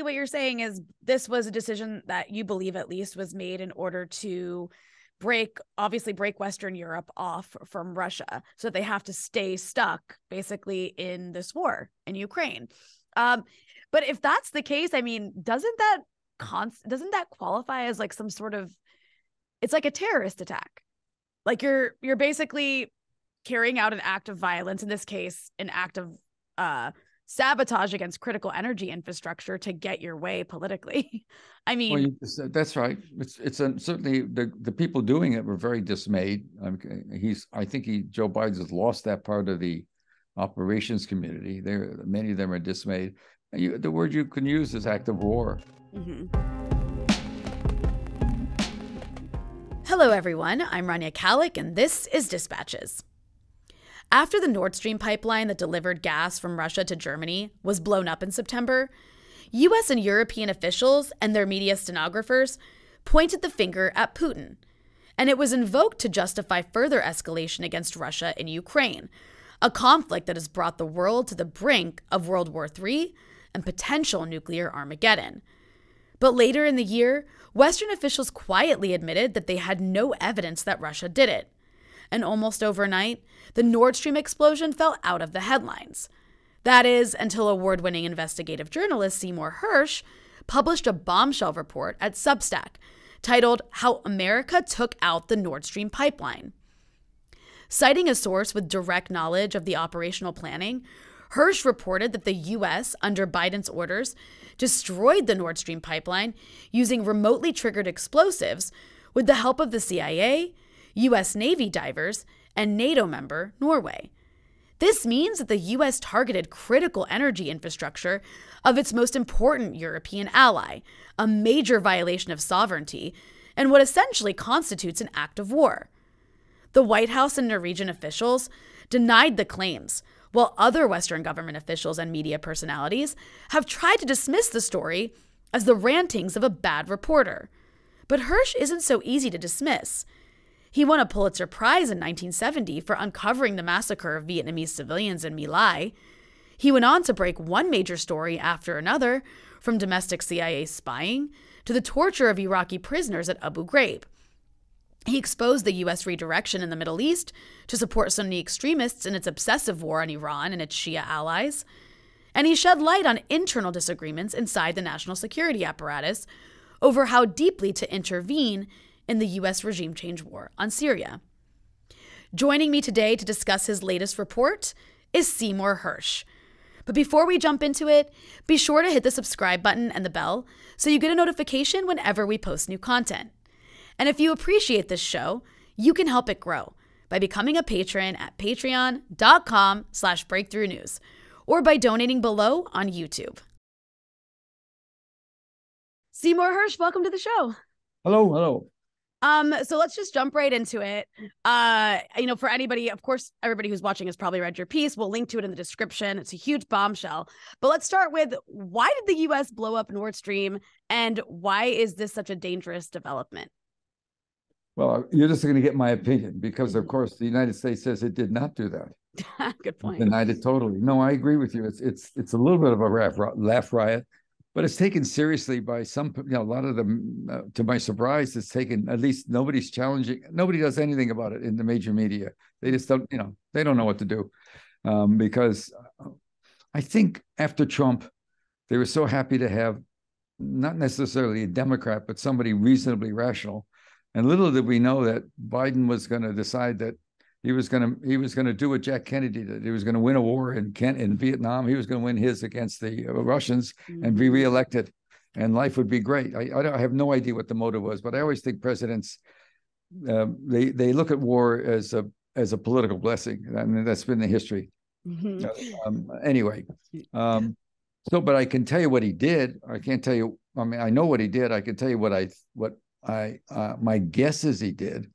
basically what you're saying is this was a decision that you believe at least was made in order to break obviously break western europe off from russia so they have to stay stuck basically in this war in ukraine. Um but if that's the case i mean doesn't that const doesn't that qualify as like some sort of it's like a terrorist attack. Like you're you're basically carrying out an act of violence in this case an act of uh sabotage against critical energy infrastructure to get your way politically. I mean, well, that's right. It's it's a, certainly the the people doing it were very dismayed. Um, he's I think he Joe Biden has lost that part of the operations community. There, many of them are dismayed. You, the word you can use is act of war. Mm-hmm. Hello, everyone. I'm Rania Khalek, and this is Dispatches. After the Nord Stream pipeline that delivered gas from Russia to Germany was blown up in September, US and European officials and their media stenographers pointed the finger at Putin, and it was invoked to justify further escalation against Russia in Ukraine, a conflict that has brought the world to the brink of World War III and potential nuclear Armageddon. But later in the year, Western officials quietly admitted that they had no evidence that Russia did it and almost overnight, the Nord Stream explosion fell out of the headlines. That is, until award winning investigative journalist Seymour Hersh published a bombshell report at Substack titled How America Took Out the Nord Stream Pipeline. Citing a source with direct knowledge of the operational planning, Hersh reported that the U.S., under Biden's orders, destroyed the Nord Stream pipeline using remotely triggered explosives with the help of the CIA, U.S. Navy divers, and NATO member Norway. This means that the U.S. targeted critical energy infrastructure of its most important European ally, a major violation of sovereignty, and what essentially constitutes an act of war. The White House and Norwegian officials denied the claims, while other Western government officials and media personalities have tried to dismiss the story as the rantings of a bad reporter. But Hersh isn't so easy to dismiss. He won a Pulitzer Prize in 1970 for uncovering the massacre of Vietnamese civilians in My Lai. He went on to break one major story after another, from domestic CIA spying to the torture of Iraqi prisoners at Abu Ghraib. He exposed the U.S. redirection in the Middle East to support Sunni extremists in its obsessive war on Iran and its Shia allies. And he shed light on internal disagreements inside the national security apparatus over how deeply to intervene in the U.S. regime change war on Syria. Joining me today to discuss his latest report is Seymour Hersh. But before we jump into it, be sure to hit the subscribe button and the bell so you get a notification whenever we post new content. And if you appreciate this show, you can help it grow by becoming a patron at patreon.com slash breakthrough news or by donating below on YouTube. Seymour Hersh, welcome to the show. Hello, hello. Um, so let's just jump right into it. Uh, you know, for anybody, of course, everybody who's watching has probably read your piece. We'll link to it in the description. It's a huge bombshell. But let's start with why did the US blow up Nord Stream and why is this such a dangerous development? Well, you're just going to get my opinion because, of course, the United States says it did not do that. Good point. Denied it totally. No, I agree with you. It's it's it's a little bit of a laugh, laugh riot but it's taken seriously by some you know a lot of them uh, to my surprise it's taken at least nobody's challenging nobody does anything about it in the major media. They just don't you know they don't know what to do um, because uh, i think after trump they were so happy to have not necessarily a democrat but somebody reasonably rational and little did we know that biden was going to decide that he was going to he was going to do what Jack Kennedy did. He was going to win a war in Kent in Vietnam. He was going to win his against the uh, Russians mm-hmm. and be mm-hmm. reelected, and life would be great. I, I, I have no idea what the motive was, but I always think presidents uh, they they look at war as a as a political blessing. I mean, that's been the history. Mm-hmm. Uh, um, anyway, um, so but I can tell you what he did. I can't tell you. I mean, I know what he did. I can tell you what I what I uh, my guess is he did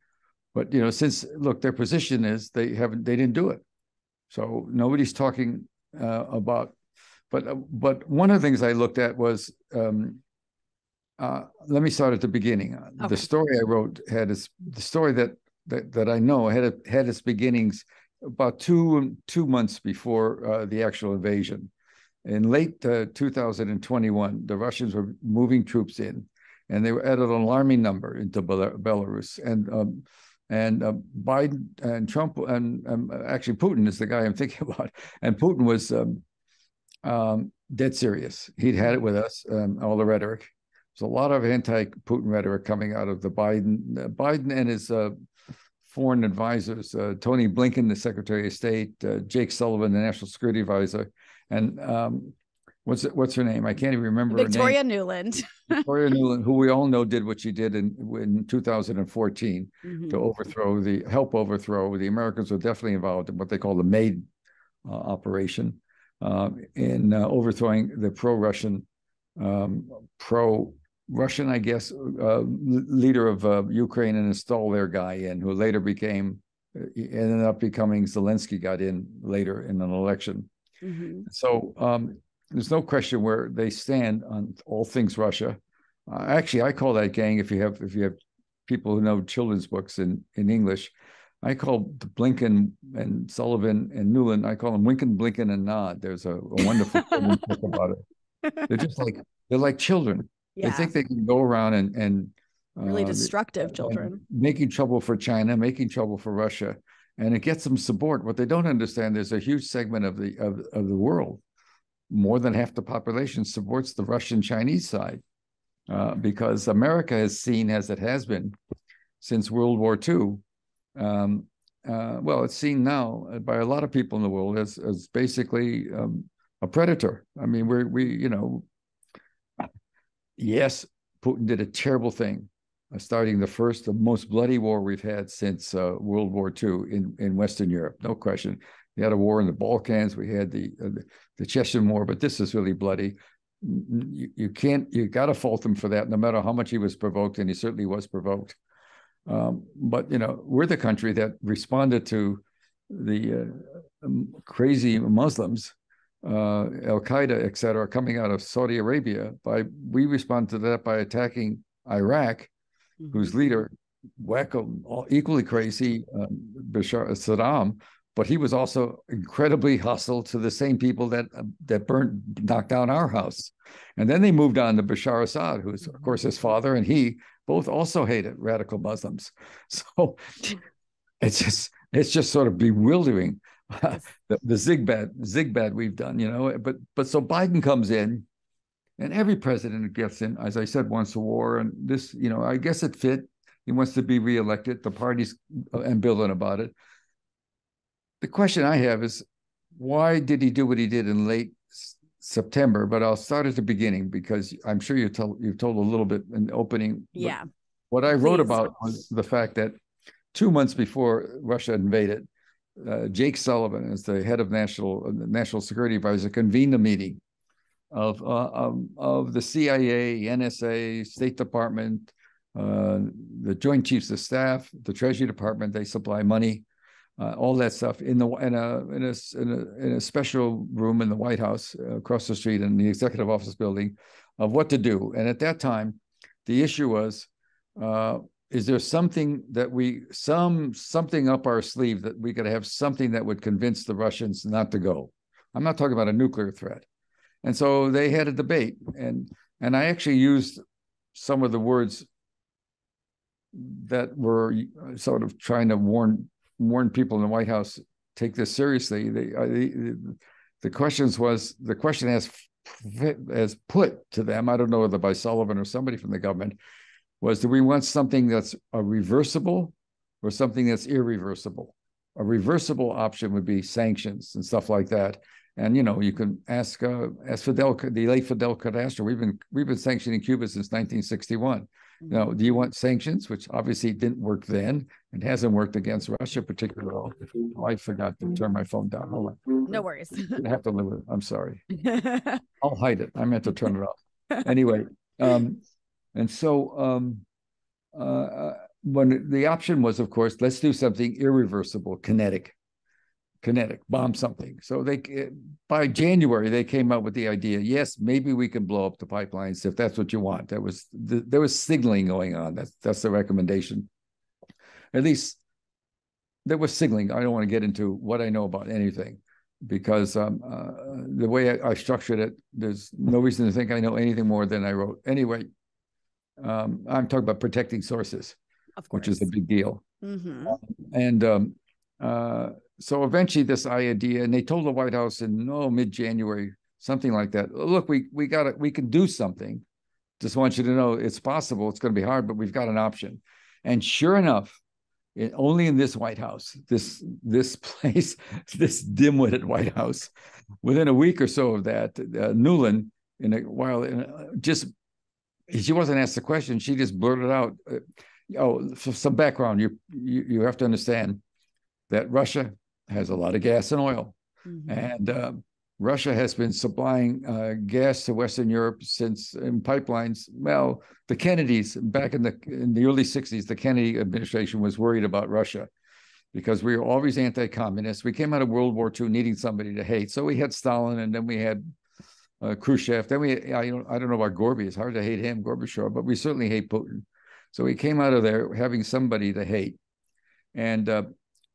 but you know, since look, their position is they haven't, they didn't do it, so nobody's talking uh, about. But uh, but one of the things I looked at was, um, uh, let me start at the beginning. Uh, okay. The story I wrote had its the story that that that I know had had its beginnings about two two months before uh, the actual invasion. in late uh, 2021, the Russians were moving troops in, and they were at an alarming number into Bel- Belarus. And um, and uh, Biden and Trump and um, actually Putin is the guy I'm thinking about. And Putin was um, um, dead serious. He'd had it with us, um, all the rhetoric. There's a lot of anti-Putin rhetoric coming out of the Biden, uh, Biden and his uh, foreign advisors, uh, Tony Blinken, the Secretary of State, uh, Jake Sullivan, the National Security Advisor, and um, what's what's her name? I can't even remember. Victoria Nuland. Victoria Nuland, who we all know did what she did in in 2014 mm-hmm. to overthrow the help overthrow. The Americans were definitely involved in what they call the MAID uh, operation uh, in uh, overthrowing the pro-Russian, um, pro-Russian, I guess, uh, leader of uh, Ukraine and install their guy in, who later became ended up becoming Zelensky. Got in later in an election. Mm-hmm. So um, there's no question where they stand on all things Russia. Uh, actually, I call that gang if you have if you have people who know children's books in in English. I call Blinken and Sullivan and Nuland. I call them Winken, Blinken, and Nod. There's a, a wonderful book about it. They're just like they're like children. Yeah. They think they can go around and and really uh, destructive children, making trouble for China, making trouble for Russia, and it gets them support. What they don't understand, there's a huge segment of the of, of the world more than half the population supports the Russian Chinese side uh, because America is seen as it has been since World War II. Um, uh, well, it's seen now by a lot of people in the world as as basically um, a predator. I mean, we're we you know, yes, Putin did a terrible thing, uh, starting the first, the most bloody war we've had since uh, World War II in in Western Europe, no question. We had a war in the Balkans. We had the uh, the Chechen War, but this is really bloody. You, you can't you got to fault him for that, no matter how much he was provoked, and he certainly was provoked. Um, but you know, we're the country that responded to the uh, crazy Muslims, uh, Al Qaeda, et cetera, coming out of Saudi Arabia. By we responded to that by attacking Iraq, mm-hmm. whose leader, wacko, equally crazy, um, Bashar Saddam, but he was also incredibly hostile to the same people that uh, that burnt knocked down our house. And then they moved on to bashar assad who's of course his father and he both also hated radical muslims. So it's just it's just sort of bewildering the, the zigbad zigbad we've done you know? But but so biden comes in and every president gets in as i said wants a war and this you know i guess it fit. He wants to be reelected. The party's uh, ambivalent about it the question I have is why did he do what he did in late September? But I'll start at the beginning because I'm sure you told you've told a little bit in the opening. Yeah. What I Please. wrote about was the fact that two months before Russia invaded, uh, Jake Sullivan, as the head of national uh, national security advisor, convened a meeting of uh, um, of the CIA, NSA, State Department, uh, the Joint Chiefs of Staff, the Treasury Department. They supply money uh, all that stuff in the in a, in a in a in a special room in the White House uh, across the street in the executive office building of what to do. And at that time, the issue was: uh, is there something that we some something up our sleeve that we could have something that would convince the Russians not to go? I'm not talking about a nuclear threat. And so they had a debate, and and I actually used some of the words that were sort of trying to warn warn people in the White House take this seriously. The, uh, the, the questions was the question has as put to them. I don't know whether by Sullivan or somebody from the government was: Do we want something that's a reversible or something that's irreversible? A reversible option would be sanctions and stuff like that. And you know, you can ask uh, ask Fidel, the late Fidel Castro. We've been we've been sanctioning Cuba since 1961. Now, do you want sanctions, which obviously didn't work then and hasn't worked against Russia particularly? Oh, I forgot to turn my phone down. Hold on. No worries. I have to live with it. I'm sorry. I'll hide it. I meant to turn it off. Anyway, um, and so um, uh, uh when the option was, of course, let's do something irreversible, kinetic kinetic, bomb something. So they by January they came up with the idea. Yes, maybe we can blow up the pipelines if that's what you want. That was the, there was signaling going on. That's that's the recommendation. At least there was signaling. I don't want to get into what I know about anything, because um, uh, the way I, I, structured it, there's no reason to think I know anything more than I wrote. Anyway, um, I'm talking about protecting sources, which is a big deal. Mm-hmm. and um, uh, so eventually, this idea, and they told the White House in oh mid January, something like that. Look, we we got it. We can do something. Just want you to know it's possible. It's going to be hard, but we've got an option. And sure enough, it, only in this White House, this this place, this dim-witted White House, within a week or so of that, uh, Nuland, in a while, in a, just she wasn't asked the question. She just blurted out, uh, "Oh, some background. You, you you have to understand that Russia has a lot of gas and oil, mm-hmm. and uh, Russia has been supplying uh, gas to Western Europe since in pipelines. Well, the Kennedys back in the in the early '60s, the Kennedy administration was worried about Russia because we were always anti-communist. We came out of World War II needing somebody to hate, so we had Stalin, and then we had uh, Khrushchev. Then we I don't I don't know about Gorby. It's hard to hate him, Gorbachev, but we certainly hate Putin. So we came out of there having somebody to hate, and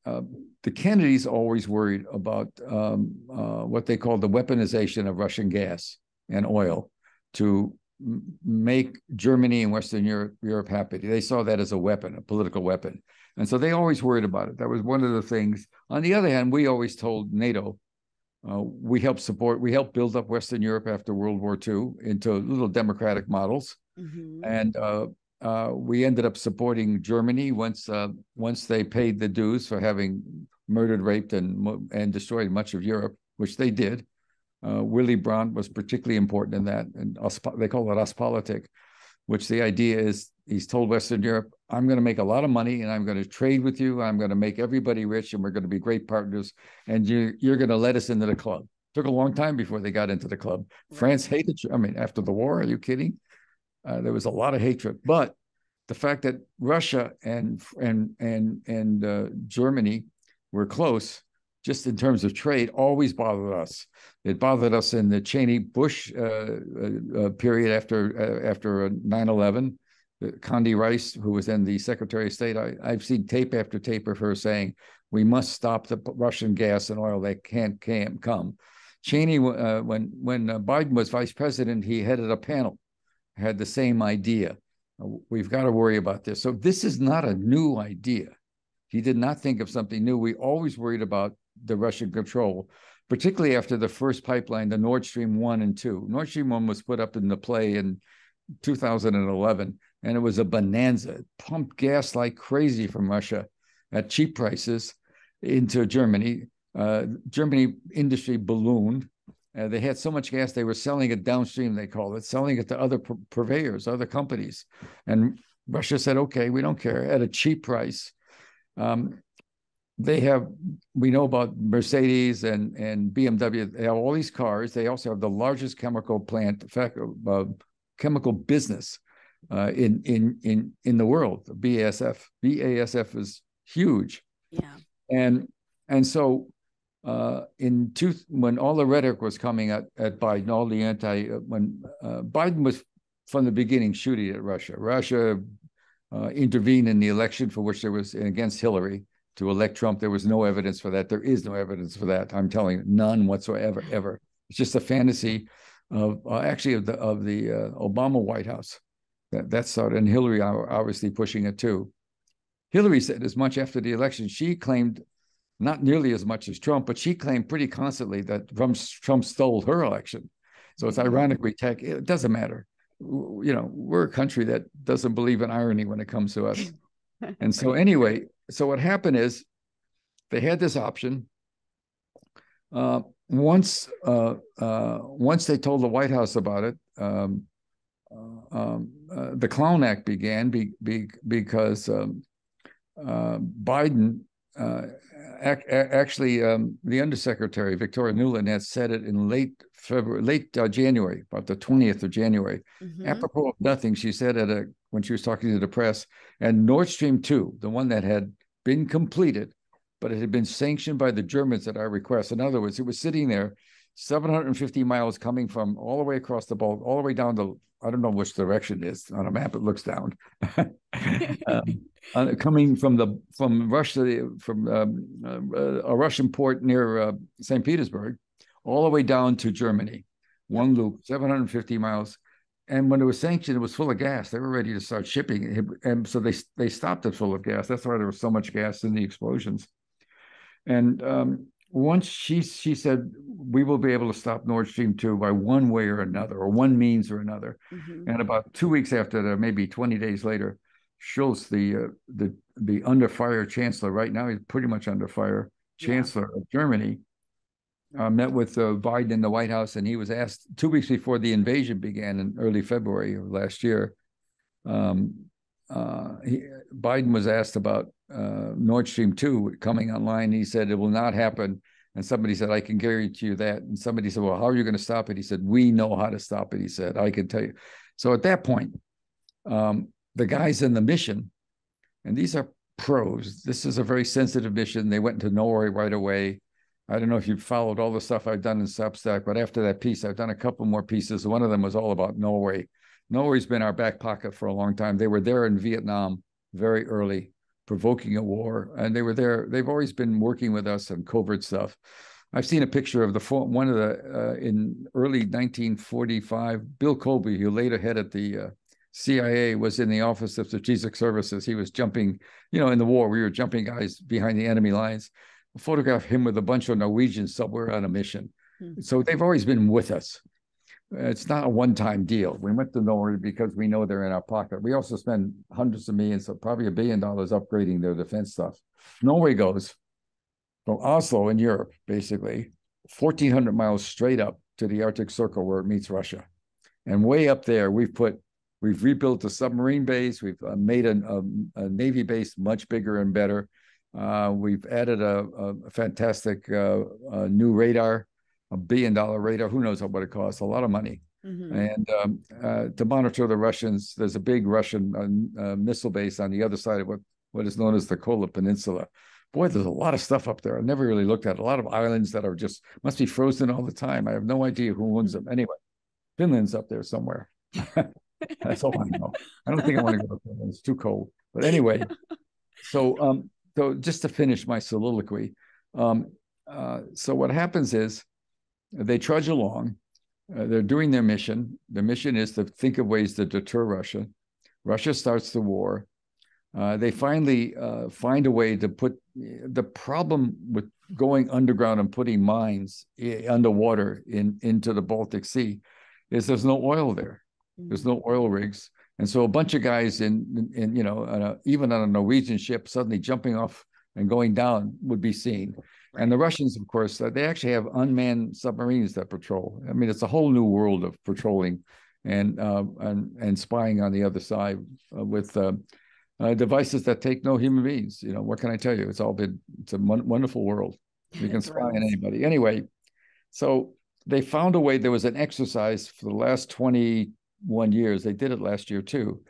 uh, uh, the Kennedys always worried about um, uh, what they called the weaponization of Russian gas and oil to m- make Germany and Western Europe, Europe happy. They saw that as a weapon, a political weapon. And so they always worried about it. That was one of the things. On the other hand, we always told NATO, uh, we helped support, we helped build up Western Europe after World War II into little democratic models. Mm-hmm. And uh, we ended up supporting Germany once uh, once they paid the dues for having murdered, raped, and and destroyed much of Europe, which they did. Uh, Willy Brandt was particularly important in that, and they call it Ostpolitik, which the idea is he's told Western Europe, "I'm going to make a lot of money, and I'm going to trade with you. I'm going to make everybody rich, and we're going to be great partners, and you you're going to let us into the club." Took a long time before they got into the club. Right. France hated. I mean, after the war, are you kidding? Uh, there was a lot of hatred, but the fact that Russia and and and and uh, Germany were close, just in terms of trade, always bothered us. It bothered us in the Cheney Bush uh, uh, uh period after uh, after 9/11. Condi Rice, who was then the Secretary of State, I, have seen tape after tape of her saying, "We must stop the Russian gas and oil; they can't can't come." Cheney, when when Biden was vice president, he headed a panel had the same idea. We've got to worry about this. So this is not a new idea. He did not think of something new. We always worried about the Russian control, particularly after the first pipeline, the Nord Stream 1 and 2. Nord Stream 1 was put up in the play in 2011, and it was a bonanza. It pumped gas like crazy from Russia at cheap prices into Germany. Uh, Germany industry ballooned. Uh, they had so much gas, they were selling it downstream, they call it, selling it to other purveyors, other companies. And Russia said, okay, we don't care at a cheap price. Um, they have, we know about Mercedes and, and BMW, they have all these cars. They also have the largest chemical plant, fact, uh, chemical business uh, in, in, in, in the world, BASF. BASF is huge. Yeah. And, and so uh, in two, when all the rhetoric was coming at, at Biden, all the anti, uh, when uh, Biden was from the beginning shooting at Russia, Russia uh, intervened in the election for which there was against Hillary to elect Trump. There was no evidence for that. There is no evidence for that. I'm telling you, none whatsoever. Ever. It's just a fantasy of uh, actually of the of the uh, Obama White House. That that's started, and Hillary obviously pushing it too. Hillary said as much after the election. She claimed not nearly as much as Trump, but she claimed pretty constantly that Trump, Trump stole her election. So it's ironic we take it doesn't matter. You know, we're a country that doesn't believe in irony when it comes to us. and so anyway, so what happened is they had this option. Uh, once uh, uh, once they told the White House about it, um, uh, um, uh, the Clown Act began be, be, because um, uh, Biden actually, um, the undersecretary Victoria Nuland had said it in late February, late uh, January, about the twentieth of January. Mm-hmm. Apropos of nothing, she said at a when she was talking to the press, and Nord Stream two, the one that had been completed, but it had been sanctioned by the Germans at our request. In other words, it was sitting there 750 miles coming from all the way across the Baltic, all the way down to I don't know which direction it is on a map. It looks down. um, coming from the from Russia from um, uh, a Russian port near uh, St. Petersburg, all the way down to Germany, one loop, 750 miles. And when it was sanctioned, it was full of gas. They were ready to start shipping, and so they they stopped it full of gas. That's why there was so much gas in the explosions. And um, once she she said we will be able to stop Nord Stream two by one way or another, or one means or another. Mm-hmm. And about two weeks after that, maybe twenty days later, Scholz, the uh, the the under fire chancellor, right now he's pretty much under fire chancellor yeah. of Germany, uh, met with uh, Biden in the White House, and he was asked two weeks before the invasion began in early February of last year. Um, uh, he, Biden was asked about uh, Nord Stream 2 coming online. He said it will not happen. And somebody said, I can guarantee you that. And somebody said, Well, how are you going to stop it? He said, We know how to stop it. He said, I can tell you. So at that point, um, the guys in the mission, and these are pros, this is a very sensitive mission. They went into Norway right away. I don't know if you've followed all the stuff I've done in Substack, but after that piece, I've done a couple more pieces. One of them was all about Norway. Norway's been our back pocket for a long time. They were there in Vietnam very early, provoking a war, and they were there. They've always been working with us on covert stuff. I've seen a picture of the one of the uh, in early 1945. Bill Colby, who later headed the uh, CIA, was in the Office of Strategic Services. He was jumping, you know, in the war. We were jumping guys behind the enemy lines. Photograph him with a bunch of Norwegians somewhere on a mission. Mm-hmm. So they've always been with us. It's not a one-time deal. We went to Norway because we know they're in our pocket. We also spend hundreds of millions, so probably a billion dollars upgrading their defense stuff. Norway goes from Oslo in Europe, basically, 1,400 miles straight up to the Arctic Circle where it meets Russia. And way up there, we've put, we've rebuilt a submarine base. We've uh, made a, a, a, Navy base much bigger and better. Uh, we've added a, a fantastic uh, new radar a billion dollar radar. Who knows what it costs? A lot of money. Mm-hmm. And um, uh, to monitor the Russians, there's a big Russian uh, uh, missile base on the other side of what, what is known as the Kola Peninsula. Boy, there's a lot of stuff up there. I've never really looked at a lot of islands that are just must be frozen all the time. I have no idea who owns them. Anyway, Finland's up there somewhere. That's all I know. I don't think I want to go to Finland. It's too cold. But anyway, so um, so just to finish my soliloquy, um, uh, so what happens is they trudge along. Uh, they're doing their mission. The mission is to think of ways to deter Russia. Russia starts the war. Uh, they finally uh, find a way to put the problem with going underground and putting mines underwater in into the Baltic Sea is there's no oil there. There's no oil rigs, and so a bunch of guys in in you know a, even on a Norwegian ship suddenly jumping off and going down would be seen. And the Russians, of course, uh, they actually have unmanned submarines that patrol. I mean, it's a whole new world of patrolling and uh, and and spying on the other side uh, with uh, uh, devices that take no human beings. You know, what can I tell you? It's all been it's a wonderful world. You can spy on anybody. Anyway, so they found a way. There was an exercise for the last twenty one years. They did it last year too.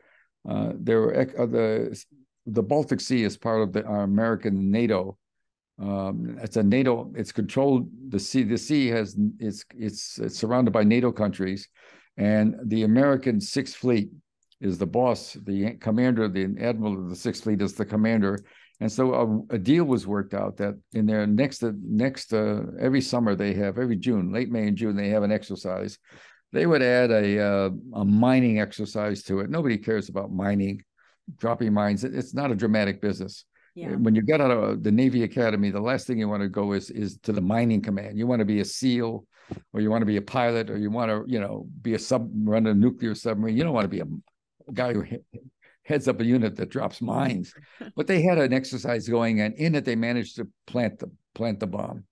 Uh, there were the the Baltic Sea is part of the American NATO um, it's a NATO. It's controlled. The sea. The sea has. It's, it's it's surrounded by NATO countries, and the American Sixth Fleet is the boss. The commander, the admiral of the Sixth Fleet, is the commander. And so a, a deal was worked out that in their next next uh, every summer they have every June, late May and June they have an exercise. They would add a uh, a mining exercise to it. Nobody cares about mining, dropping mines. It's not a dramatic business yeah. When you get out of the Navy Academy, the last thing you want to go is is to the mining command. You want to be a SEAL, or you want to be a pilot, or you want to, you know, be a sub run a nuclear submarine. You don't want to be a, guy who heads up a unit that drops mines. but they had an exercise going, and in it they managed to plant the plant the bomb.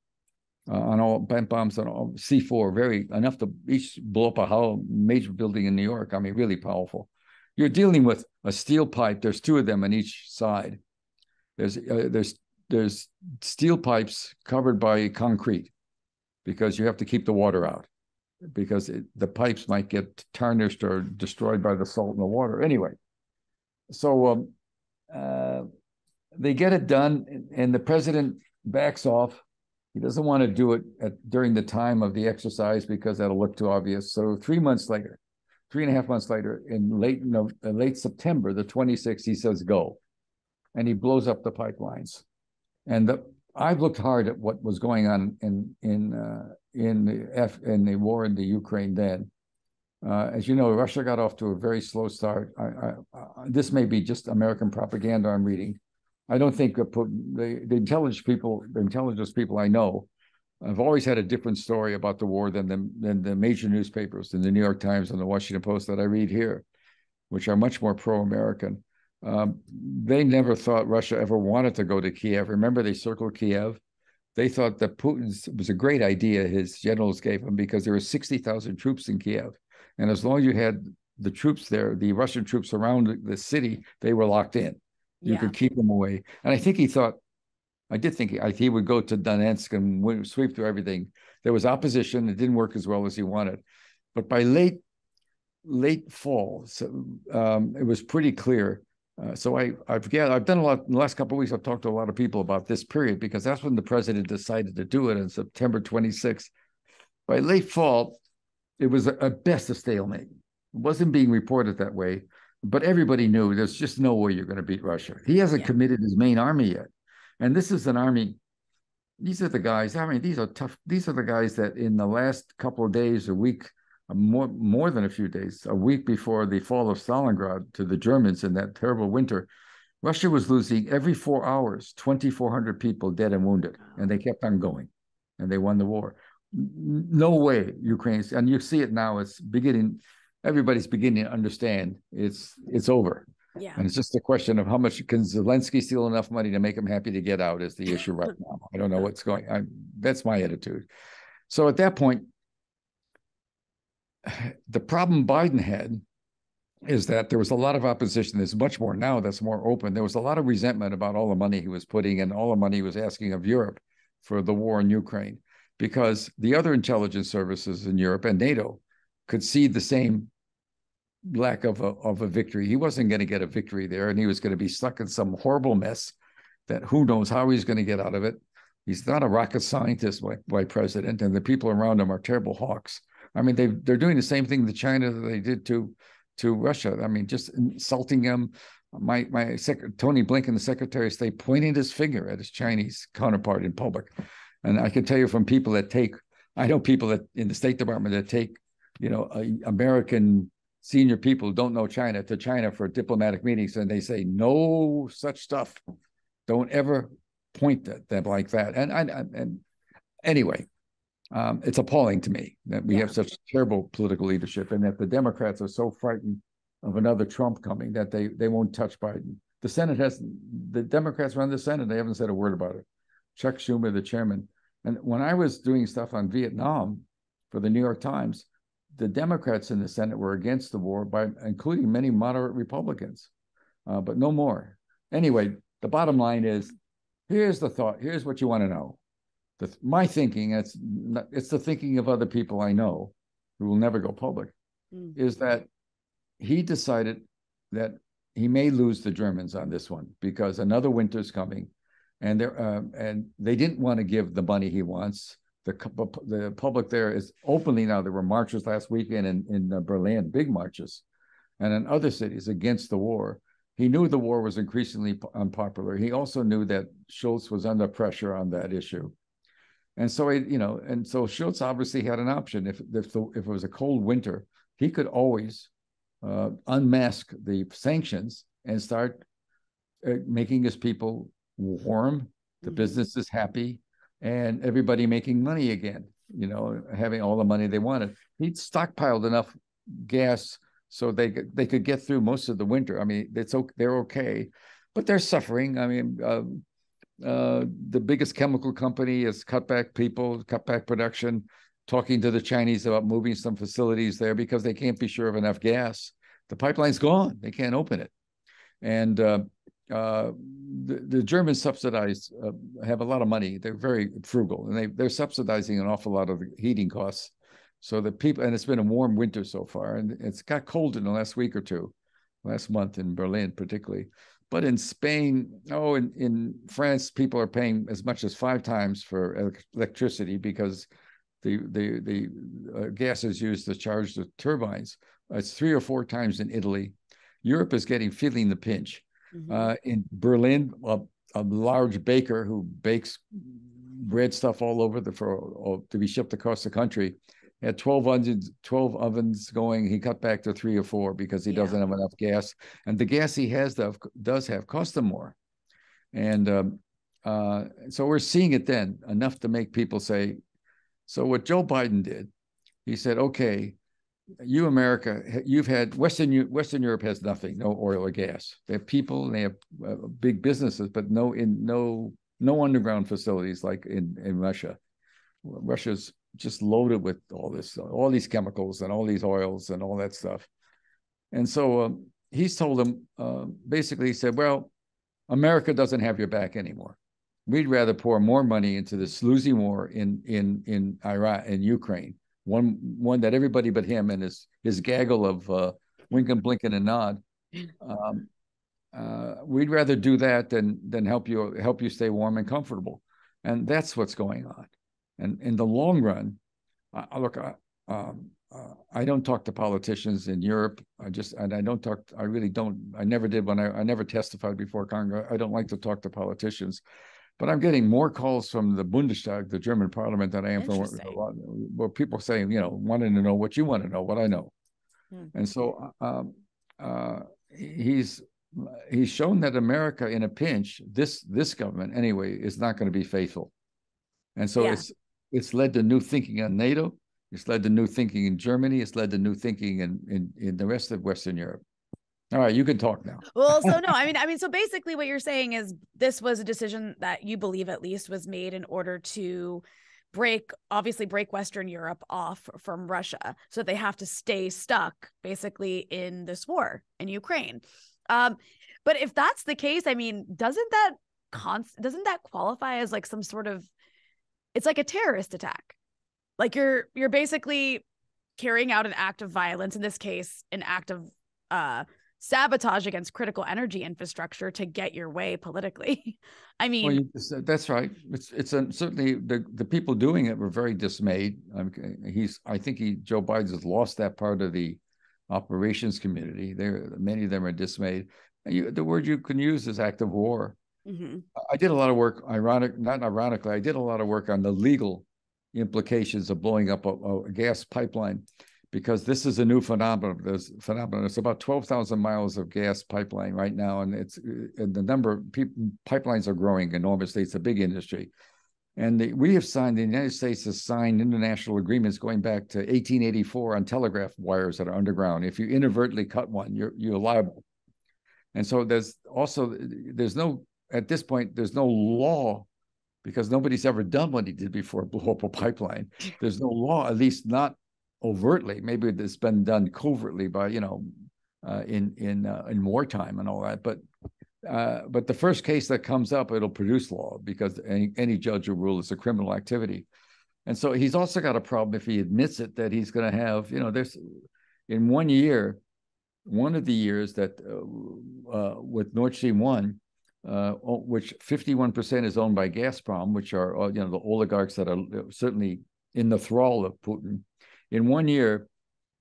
Uh, on all plant bombs on all C4, very enough to each blow up a whole major building in New York. I mean, really powerful. You're dealing with a steel pipe. There's two of them on each side there's uh, there's there's steel pipes covered by concrete because you have to keep the water out because it, the pipes might get tarnished or destroyed by the salt in the water. Anyway, so um, uh, they get it done, and the president backs off. He doesn't want to do it at, during the time of the exercise because that'll look too obvious. So three months later, three and a half months later, in late no, late September, the 26th, he says go, and he blows up the pipelines. And the, I've looked hard at what was going on in in uh, in the F in the war in the Ukraine then. Uh, as you know, Russia got off to a very slow start. I, I, uh, this may be just American propaganda I'm reading. I don't think the, the intelligence people, the intelligence people I know, have always had a different story about the war than the than the major newspapers, than the New York Times and the Washington Post that I read here, which are much more pro-American. Um, they never thought Russia ever wanted to go to Kiev. Remember, they circled Kiev. They thought that Putin's was a great idea his generals gave him because there were 60,000 troops in Kiev. And as long as you had the troops there, the Russian troops around the city, they were locked in. You yeah. could keep them away. And I think he thought, I did think he, he would go to Donetsk and sweep through everything. There was opposition. It didn't work as well as he wanted. But by late, late fall, so, um, it was pretty clear uh, so I, I've yeah, I've done a lot in the last couple of weeks. I've talked to a lot of people about this period because that's when the president decided to do it on September 26th. By late fall, it was at best a stalemate. It wasn't being reported that way, but everybody knew there's just no way you're going to beat Russia. He hasn't yeah. committed his main army yet, and this is an army. These are the guys. I mean, these are tough. These are the guys that in the last couple of days, a week, more more than a few days, a week before the fall of Stalingrad to the Germans in that terrible winter, Russia was losing every four hours 2,400 people dead and wounded, and they kept on going, and they won the war. No way Ukraine's, and you see it now. It's beginning. Everybody's beginning to understand it's it's over. Yeah. And it's just a question of how much can Zelensky steal enough money to make him happy to get out is the issue right now. I don't know what's going on. That's my attitude. So at that point, the problem Biden had is that there was a lot of opposition. There's much more now that's more open. There was a lot of resentment about all the money he was putting and all the money he was asking of Europe for the war in Ukraine, because the other intelligence services in Europe and NATO could see the same lack of a, of a victory. He wasn't going to get a victory there, and he was going to be stuck in some horrible mess that who knows how he's going to get out of it. He's not a rocket scientist by, by president, and the people around him are terrible hawks. I mean, they they're doing the same thing to China that they did to to Russia. I mean, just insulting them. My my sec- Tony Blinken, the Secretary of State, pointing his finger at his Chinese counterpart in public. And I can tell you from people that take, I know people that in the State Department that take, you know, American senior people don't know China to China for diplomatic meetings, and they say no such stuff. Don't ever point at them like that. And and and anyway, um, it's appalling to me that we yeah. have such terrible political leadership and that the Democrats are so frightened of another Trump coming that they they won't touch Biden. The Senate has the Democrats run the Senate. They haven't said a word about it. Chuck Schumer, the chairman, and when I was doing stuff on Vietnam for the New York Times, the Democrats in the Senate were against the war by including many moderate Republicans, uh, but no more. Anyway, the bottom line is, here's the thought. Here's what you want to know the, my thinking, it's not, it's the thinking of other people I know who will never go public, mm. is that he decided that he may lose the Germans on this one because another winter's coming, and they uh, and they didn't want to give the money he wants. The the public there is openly now. There were marches last weekend in in uh, Berlin, big marches, and in other cities against the war. He knew the war was increasingly unpopular. He also knew that Scholz was under pressure on that issue. And so, he, you know, and so Scholz obviously had an option. If if, the, if it was a cold winter, he could always uh, unmask the sanctions and start uh, making his people warm, the mm-hmm. business is happy, and everybody making money again. You know, having all the money they wanted. He'd stockpiled enough gas so they could, they could get through most of the winter. I mean, it's they're okay, but they're suffering. I mean, uh, uh, the biggest chemical company has cut back people, cut back production, talking to the Chinese about moving some facilities there because they can't be sure of enough gas. The pipeline's gone; they can't open it, and uh, uh, the, the Germans subsidize uh, have a lot of money. They're very frugal, and they they're subsidizing an awful lot of the heating costs. So the people, and it's been a warm winter so far, and it's got cold in the last week or two, last month in Berlin particularly. But in Spain, oh, in, in France, people are paying as much as five times for electricity because the the the uh, gas is used to charge the turbines. It's three or four times in Italy. Europe is getting feeling the pinch. Mm-hmm. Uh, in Berlin, a, a, large baker who bakes bread stuff all over the for to be shipped across the country had 12 ovens, 12 ovens going. He cut back to three or four because he yeah. doesn't have enough gas. And the gas he has does, does have cost him more. And um, uh, so we're seeing it then enough to make people say, so what Joe Biden did, he said, okay, you America, you've had Western Western Europe has nothing, no oil or gas. They have people and they have uh, big businesses, but no in no no underground facilities like in in Russia. Russia's just loaded with all this, all these chemicals and all these oils and all that stuff. And so um, he's told them uh, basically, he said, well, America doesn't have your back anymore. We'd rather pour more money into this losing war in in in Iraq and Ukraine, one one that everybody but him and his his gaggle of uh, wink and blink and nod. Um, uh, we'd rather do that than than help you help you stay warm and comfortable, and that's what's going on. And in the long run, I, look, I, um, uh, I don't talk to politicians in Europe. I just, and I don't talk, I really don't, I never did when I, I never testified before Congress. I don't like to talk to politicians, but I'm getting more calls from the Bundestag, the German parliament, than I am from where people saying, you know, wanting to know what you want to know, what I know. Hmm. And so um, uh, he's, he's shown that America in a pinch, this this government anyway, is not going to be faithful. And so yeah. it's it's led to new thinking on NATO. It's led to new thinking in Germany. It's led to new thinking in, in, in the rest of Western Europe. All right, you can talk now. well, so no, I mean, I mean, so basically, what you're saying is this was a decision that you believe at least was made in order to break, obviously, break Western Europe off from Russia, so they have to stay stuck basically in this war in Ukraine. Um, but if that's the case, I mean, doesn't that const- doesn't that qualify as like some sort of it's like a terrorist attack. Like you're you're basically carrying out an act of violence, in this case, an act of uh sabotage against critical energy infrastructure to get your way politically. I mean, well, that's right. It's it's a, certainly the the people doing it were very dismayed. Um, he's I think he Joe Biden has lost that part of the operations community. There, many of them are dismayed. You, the word you can use is act of war. Mm-hmm. I did a lot of work, ironic, not ironically, I did a lot of work on the legal implications of blowing up a, a gas pipeline because this is a new phenomenon. This phenomenon. It's about twelve thousand miles of gas pipeline right now, and it's and the number of people, pipelines are growing enormously. It's a big industry, and the, we have signed. The United States has signed international agreements going back to 1884 on telegraph wires that are underground. If you inadvertently cut one, you're you're liable. And so there's also there's no at this point, there's no law because nobody's ever done what he did before, blew up a pipeline. There's no law, at least not overtly. Maybe it's been done covertly by you know, uh, in in uh, in wartime and all that. But uh, but the first case that comes up, it'll produce law because any any judge will rule it's a criminal activity. And so he's also got a problem if he admits it that he's going to have you know there's in one year, one of the years that uh, uh, with Nord Stream one uh, which 51% is owned by Gazprom, which are uh, you know the oligarchs that are certainly in the thrall of Putin. In one year,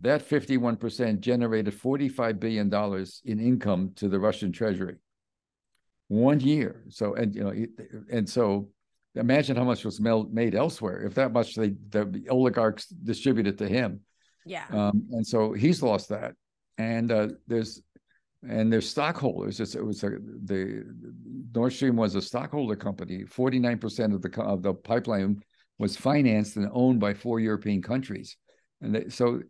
that 51% generated $45 billion in income to the Russian treasury. One year. So and you know and so imagine how much was made elsewhere if that much they the oligarchs distributed to him. Yeah. Um, and so he's lost that. And uh, there's and their stockholders. It's, it was a, the Nord Stream was a stockholder company. Forty nine percent of the of the pipeline was financed and owned by four European countries, and they, so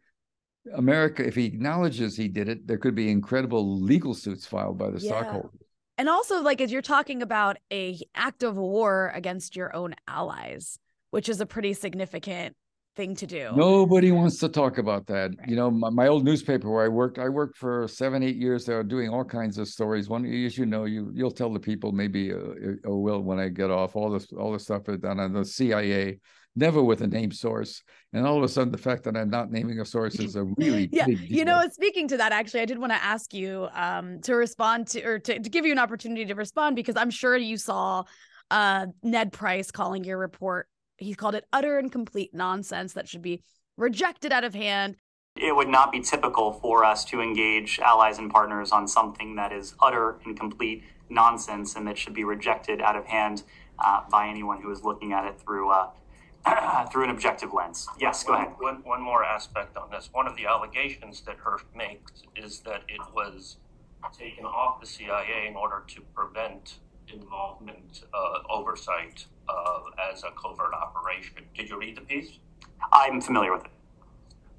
America, if he acknowledges he did it, there could be incredible legal suits filed by the yeah. stockholders. And also, like as you're talking about a act of war against your own allies, which is a pretty significant thing to do. Nobody wants to talk about that. Right. You know, my, my, old newspaper where I worked, I worked for seven, eight years there doing all kinds of stories. One, as you know, you you'll tell the people maybe uh, uh, will when I get off all this all the stuff I've done on the CIA, never with a name source. And all of a sudden, the fact that I'm not naming a source is a really yeah. You know, speaking to that, actually, I did want to ask you um, to respond to or to, to give you an opportunity to respond because I'm sure you saw uh, Ned Price calling your report he called it utter and complete nonsense that should be rejected out of hand. It would not be typical for us to engage allies and partners on something that is utter and complete nonsense and that should be rejected out of hand uh, by anyone who is looking at it through uh, through an objective lens. Yes, go ahead. One, one more aspect on this. One of the allegations that Hersh makes is that it was taken off the CIA in order to prevent involvement, uh, oversight uh, as a covert operation. Did you read the piece? I'm familiar with it.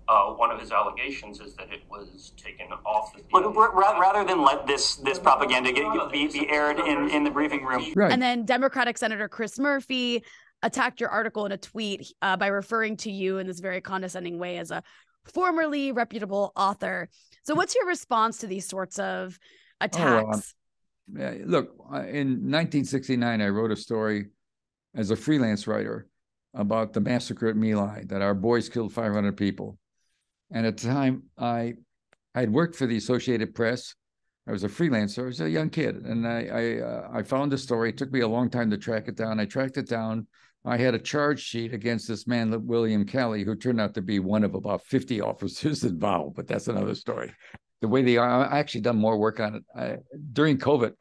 Uh, one of his allegations is that it was taken off the. Look, rather than let this this propaganda get, be, be aired in, in the briefing room. Right. And then Democratic Senator Chris Murphy attacked your article in a tweet uh, by referring to you in this very condescending way as a formerly reputable author. So, what's your response to these sorts of attacks? Oh, uh, look, in 1969, I wrote a story as a freelance writer about the massacre at My Lai, that our boys killed 500 people. And at the time, I I had worked for the Associated Press. I was a freelancer. I was a young kid, and I I, uh, I found the story. It took me a long time to track it down. I tracked it down. I had a charge sheet against this man, William Calley, who turned out to be one of about 50 officers involved, but that's another story. The way they are, I actually done more work on it. I, during COVID,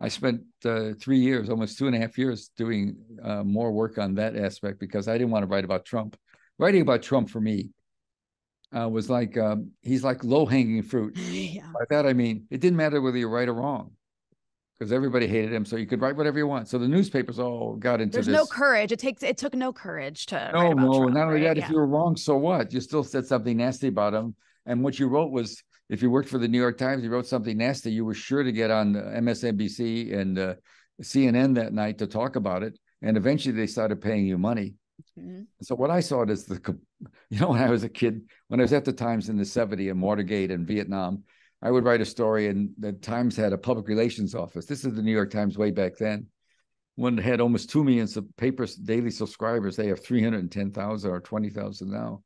I spent uh, three years, almost two and a half years, doing uh, more work on that aspect because I didn't want to write about Trump. Writing about Trump for me uh, was like um, he's like low hanging fruit. Yeah. By that I mean it didn't matter whether you're right or wrong because everybody hated him, so you could write whatever you want. So the newspapers all got into There's this. no courage. It takes it took no courage to. No, no. Trump, not only right? that, yeah. if you were wrong, so what? You still said something nasty about him, and what you wrote was if you worked for the New York Times, you wrote something nasty, you were sure to get on MSNBC and uh, CNN that night to talk about it. And eventually they started paying you money. Mm-hmm. So what I saw it as the, you know, when I was a kid, when I was at the Times in the 70s and Watergate and Vietnam, I would write a story and the Times had a public relations office. This is the New York Times way back then. When it had almost 2 million papers, daily subscribers, they have 310,000 or 20,000 now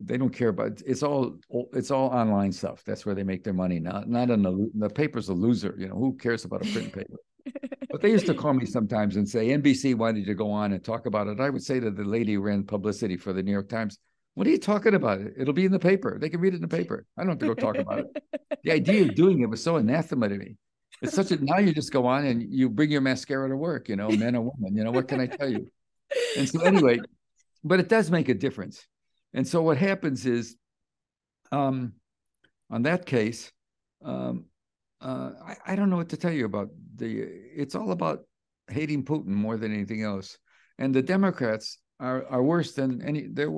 they don't care about it's all it's all online stuff. That's where they make their money. Not not in the the paper's a loser. You know who cares about a print paper? but they used to call me sometimes and say NBC wanted to go on and talk about it. I would say to the lady who ran publicity for the New York Times, "What are you talking about? It'll be in the paper. They can read it in the paper. I don't have to go talk about it." The idea of doing it was so anathema to me. It's such a now you just go on and you bring your mascara to work. You know, men or women. You know what can I tell you? And so anyway, but it does make a difference and so what happens is, um, on that case, um, uh, I, I, don't know what to tell you about the. It's all about hating Putin more than anything else, and the Democrats are are worse than any. There,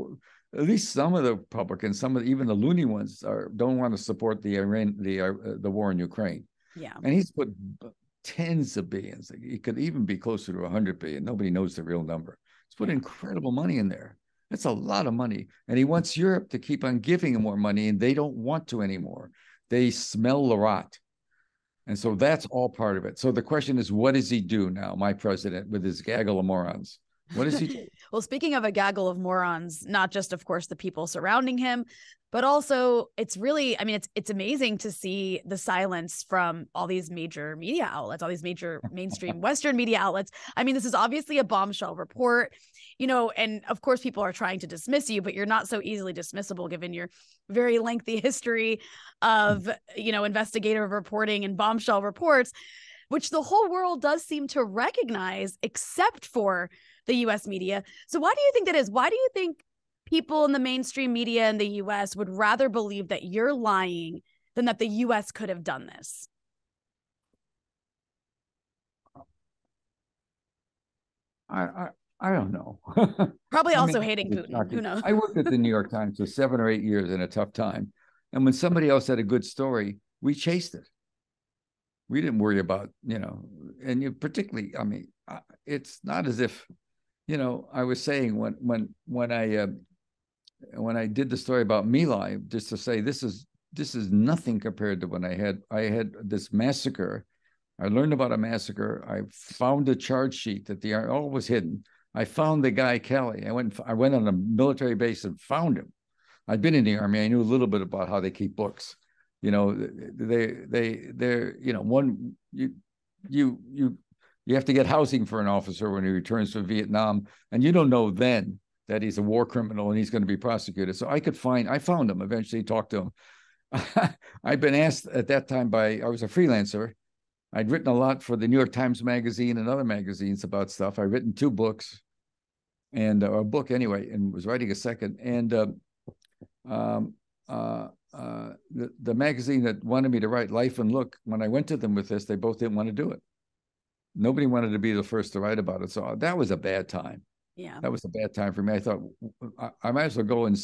at least some of the Republicans, some of the, even the loony ones, are don't want to support the Iran the uh, the war in Ukraine. Yeah, and he's put tens of billions. It could even be closer to a hundred billion. Nobody knows the real number. He's put incredible money in there. That's a lot of money. And he wants Europe to keep on giving him more money, and they don't want to anymore. They smell the rot. And so that's all part of it. So the question is, what does he do now, my president, with his gaggle of morons? What does he do? well, speaking of a gaggle of morons, not just, of course, the people surrounding him, but also it's really i mean it's it's amazing to see the silence from all these major media outlets all these major mainstream western media outlets i mean this is obviously a bombshell report you know and of course people are trying to dismiss you but you're not so easily dismissible given your very lengthy history of mm. you know investigative reporting and bombshell reports which the whole world does seem to recognize except for the US media. So why do you think that is? Why do you think people in the mainstream media in the US would rather believe that you're lying than that the US could have done this? I I, don't know. Probably also mean, hating Putin. Who knows? I worked at the New York Times for seven or eight years in a tough time. And when somebody else had a good story, we chased it. We didn't worry about, you know, and you particularly, I mean, it's not as if, you know, I was saying when when when I uh, when I did the story about My Lai, just to say this is this is nothing compared to when I had I had this massacre. I learned about a massacre. I found a charge sheet that the all was hidden. I found the guy Calley. I went I went on a military base and found him. I'd been in the army. I knew a little bit about how they keep books. You know, they they they're you know one you you you you have to get housing for an officer when he returns from Vietnam, and you don't know then that he's a war criminal and he's going to be prosecuted. So I could find I found him eventually, talked to him. I'd been asked at that time by I was a freelancer. I'd written a lot for the New York Times Magazine and other magazines about stuff. I'd written two books, and uh, a book anyway, and was writing a second. And uh, um, uh, uh, the, the magazine that wanted me to write Life and Look, when I went to them with this, they both didn't want to do it. Nobody wanted to be the first to write about it. So that was a bad time. Yeah. That was a bad time for me. I thought I, I might as well go and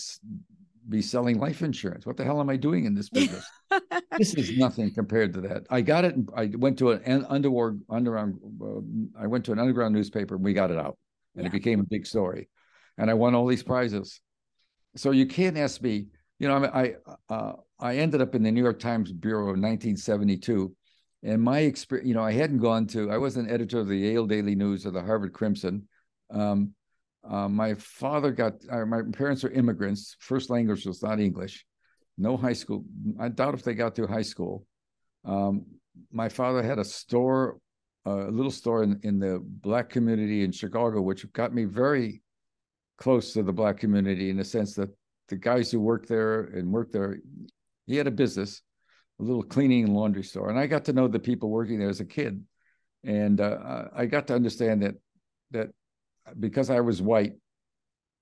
be selling life insurance. What the hell am I doing in this business? this is nothing compared to that. I got it. I went to an underworld underground. Uh, I went to an underground newspaper and we got it out, and yeah. it became a big story, and I won all these prizes. So you can't ask me. You know, I I, uh, I ended up in the New York Times Bureau in 1972, and my experience. You know, I hadn't gone to. I was an editor of the Yale Daily News or the Harvard Crimson. Um, uh, my father got, uh, my parents are immigrants. First language was not English. No high school. I doubt if they got through high school. Um, my father had a store, uh, a little store in, in the black community in Chicago, which got me very close to the black community in the sense that the guys who worked there and worked there, he had a business, a little cleaning and laundry store. And I got to know the people working there as a kid. And uh, I got to understand that that because I was white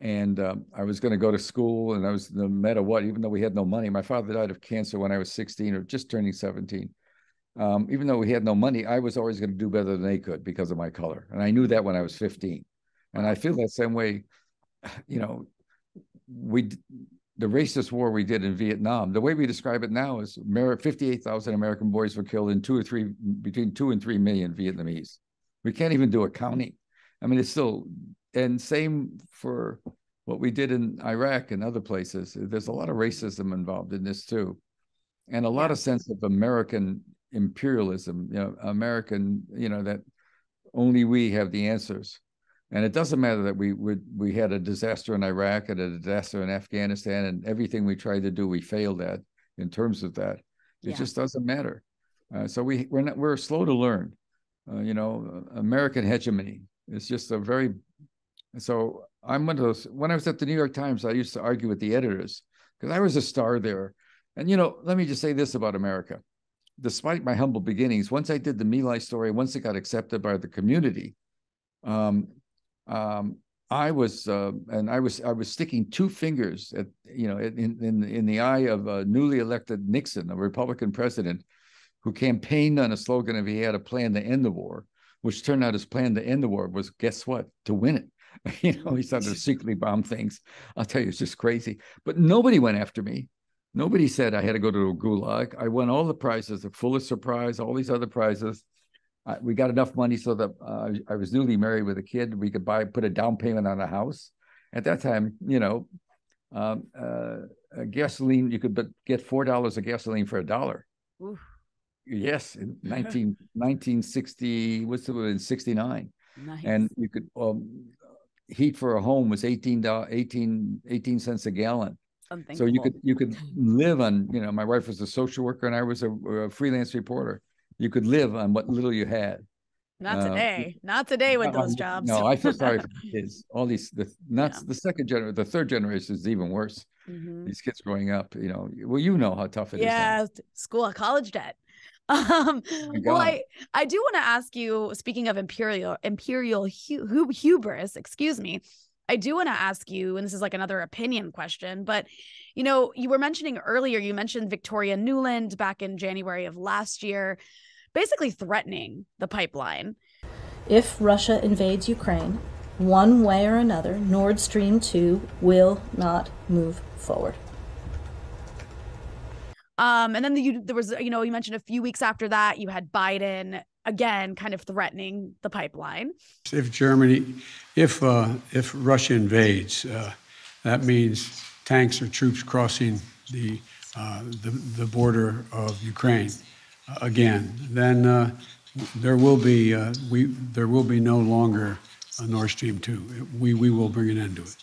and um, I was going to go to school and I was no matter what, even though we had no money, my father died of cancer when I was 16 or just turning 17. Um, even though we had no money, I was always going to do better than they could because of my color. And I knew that when I was 15. And I feel that same way, you know, we, the racist war we did in Vietnam, the way we describe it now is 58,000 American boys were killed in two or three, between two and three million Vietnamese. We can't even do a counting. I mean, it's still, and same for what we did in Iraq and other places. There's a lot of racism involved in this too, and a lot of sense of American imperialism. You know, American, you know, that only we have the answers. And it doesn't matter that we would we had a disaster in Iraq and a disaster in Afghanistan, and everything we tried to do, we failed at in terms of that. It yeah. just doesn't matter. Uh, so we we're not we're slow to learn. Uh, you know, American hegemony it's just a very so I'm one of those. When I was at the New York Times, I used to argue with the editors because I was a star there. And you know, let me just say this about America. Despite my humble beginnings, once I did the My Lai story, once it got accepted by the community, um, um, I was uh, and I was I was sticking two fingers at you know in in in the eye of a newly elected Nixon, a Republican president, who campaigned on a slogan of he had a plan to end the war which turned out his plan to end the war was guess what? To win it. You know, he started to secretly bomb things. I'll tell you, it's just crazy. But nobody went after me. Nobody said I had to go to a gulag. I won all the prizes, the Pulitzer Prize, all these other prizes. I, we got enough money so that uh, I was newly married with a kid. We could buy, put a down payment on a house. At that time, you know, um, uh, gasoline, you could get $4 of gasoline for a dollar. Yes, in 19, 1960, what's it, in 69. Nice. And you could, um, heat for a home was 18, 18, 18 cents a gallon. So you could you could live on you know my wife was a social worker and I was a, a freelance reporter. You could live on what little you had. Not uh, today. Uh, Not today with those jobs. No, I feel sorry for kids. All these the not yeah. the second generation, the third generation is even worse. Mm-hmm. These kids growing up, you know. Well, you know how tough it yeah, is. yeah, school, college debt. Um, well, I I do want to ask you. Speaking of imperial imperial hu- hubris, excuse me. I do want to ask you, and this is like another opinion question, but you know, you were mentioning earlier. You mentioned Victoria Nuland back in January of last year, basically threatening the pipeline. If Russia invades Ukraine, one way or another, Nord Stream 2 will not move forward. Um, and then the, you, there was, you know, you mentioned a few weeks after that, you had Biden again, kind of threatening the pipeline. If Germany, if uh, if Russia invades, uh, that means tanks or troops crossing the, uh, the, the, border of Ukraine uh, again, then uh, there will be uh, we there will be no longer a Nord Stream two. We we will bring an end to it.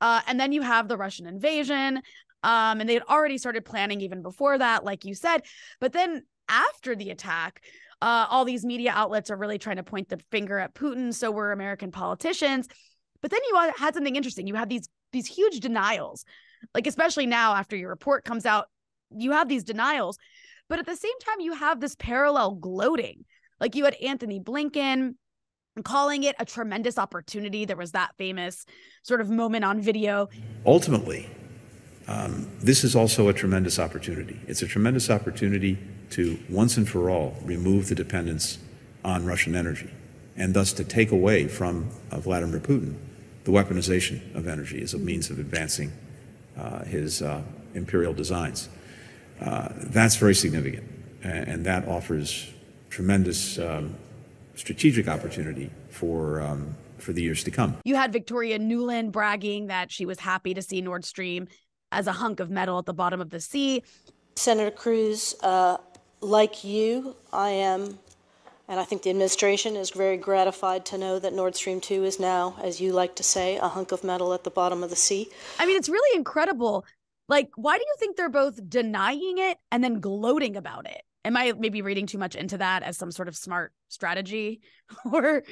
Uh, and then you have the Russian invasion. Um, and they had already started planning even before that, like you said. But then after the attack, uh, all these media outlets are really trying to point the finger at Putin. So were American politicians. But then you had something interesting. You had these these huge denials, like especially now after your report comes out, you have these denials. But at the same time, you have this parallel gloating. Like you had Antony Blinken calling it a tremendous opportunity. There was that famous sort of moment on video. Ultimately, um, this is also a tremendous opportunity. It's a tremendous opportunity to once and for all remove the dependence on Russian energy and thus to take away from uh, Vladimir Putin the weaponization of energy as a means of advancing uh, his uh, imperial designs. Uh, that's very significant, and that offers tremendous um, strategic opportunity for um, for the years to come. You had Victoria Nuland bragging that she was happy to see Nord Stream as a hunk of metal at the bottom of the sea. Senator Cruz, uh, like you, I am, and I think the administration is very gratified to know that Nord Stream 2 is now, as you like to say, a hunk of metal at the bottom of the sea. I mean, it's really incredible. Like, why do you think they're both denying it and then gloating about it? Am I maybe reading too much into that as some sort of smart strategy? or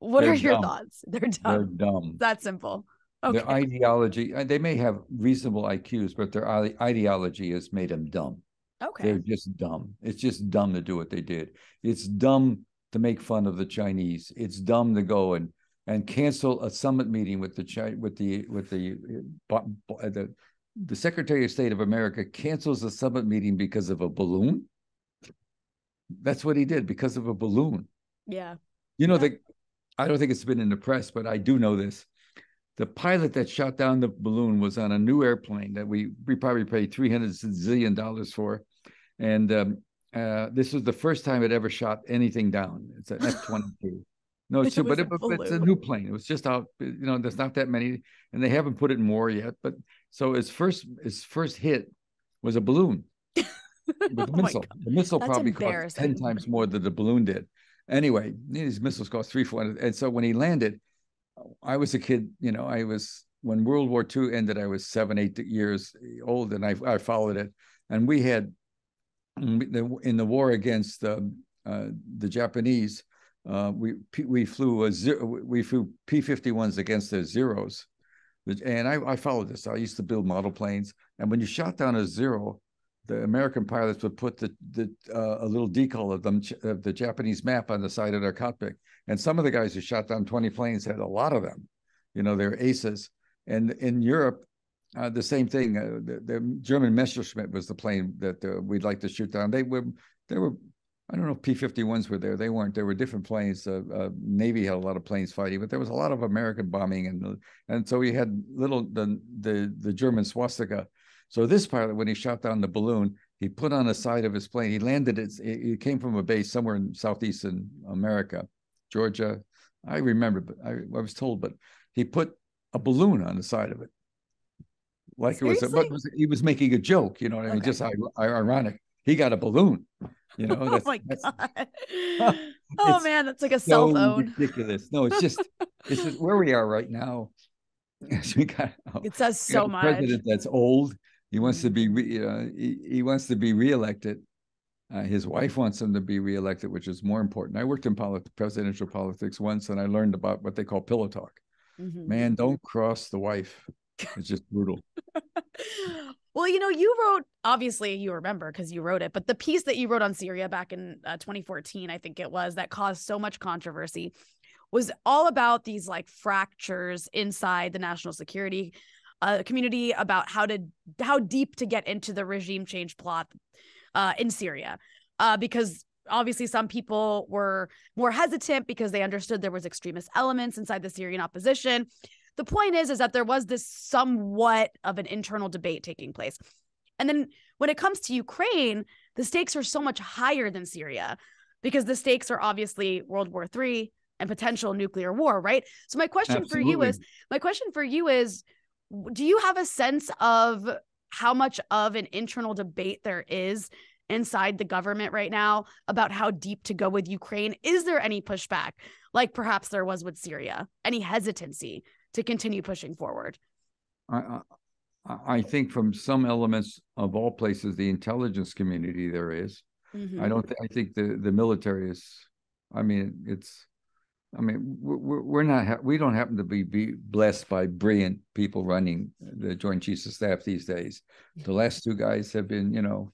what they're are your thoughts? They're dumb. They're dumb. That simple. Okay. Their ideology, uh, they may have reasonable IQs, but their ideology has made them dumb. Okay. They're just dumb. It's just dumb to do what they did. It's dumb to make fun of the Chinese. It's dumb to go and and cancel a summit meeting with the with the with the uh, the the Secretary of State of America cancels a summit meeting because of a balloon. That's what he did because of a balloon. Yeah. You know yeah. the I don't think it's been in the press, but I do know this the pilot that shot down the balloon was on a new airplane that we we probably paid three hundred zillion dollars for, and um, uh, this was the first time it ever shot anything down. It's an F twenty two. No, it's, but, it, it's a new plane. It was just out. You know, there's not that many, and they haven't put it in war yet. But so its first its first hit was a balloon with a oh missile. The missile That's probably cost ten times more than the balloon did. Anyway, these missiles cost three four hundred, and so when he landed, I was a kid, you know, I was when World War II ended, I was seven, eight years old, and I, I followed it. And we had in the war against uh, uh, the Japanese, uh, we we flew a zero, we flew P-51s against their zeros, and I, I followed this. I used to build model planes, and when you shot down a zero, the American pilots would put the, the uh, a little decal of them of the Japanese map on the side of their cockpit. And some of the guys who shot down 20 planes had a lot of them. You know, they're aces. And in Europe, uh, the same thing. Uh, the, the, German Messerschmitt was the plane that uh, we'd like to shoot down. They were, they were, I don't know if P-51s were there. They weren't. There were different planes. Uh, uh, Navy had a lot of planes fighting, but there was a lot of American bombing, and and so we had little the the the German swastika so this pilot, when he shot down the balloon, he put on the side of his plane. He landed it. It came from a base somewhere in southeastern America, Georgia. I remember, but I, I was told. But he put a balloon on the side of it, like Seriously? it was. A, but was, he was making a joke. You know what I mean? Okay. Just ironic. He got a balloon. You know. oh my god. oh man, that's like a so cell phone. Ridiculous. No, it's just it's just where we are right now. we got, oh, it says so much. President that's old he wants to be, re, uh, he, he, wants to be reelected. Uh, his wife wants him to be reelected, which is more important. I worked in polit- presidential politics once, and I learned about what they call pillow talk. Mm-hmm. Man, don't cross the wife. It's just brutal. well, you know, you wrote, obviously, you remember because you wrote it, but the piece that you wrote on Syria back in uh, 2014, I think it was, that caused so much controversy was all about these like fractures inside the national security a community about how to how deep to get into the regime change plot uh, in Syria, uh, because obviously some people were more hesitant because they understood there was extremist elements inside the Syrian opposition. The point is, is that there was this somewhat of an internal debate taking place, and then when it comes to Ukraine, the stakes are so much higher than Syria because the stakes are obviously World War III and potential nuclear war, right? So my question Absolutely. for you is, my question for you is do you have a sense of how much of an internal debate there is inside the government right now about how deep to go with Ukraine? Is there any pushback, like perhaps there was with Syria? Any hesitancy to continue pushing forward? I, I, I think from some elements of all places, the intelligence community there is. Mhm. I don't. Th- I think the the military is. I mean, it's. I mean, we're we're not. We don't happen to be, be blessed by brilliant people running the Joint Chiefs of Staff these days. The last two guys have been, you know,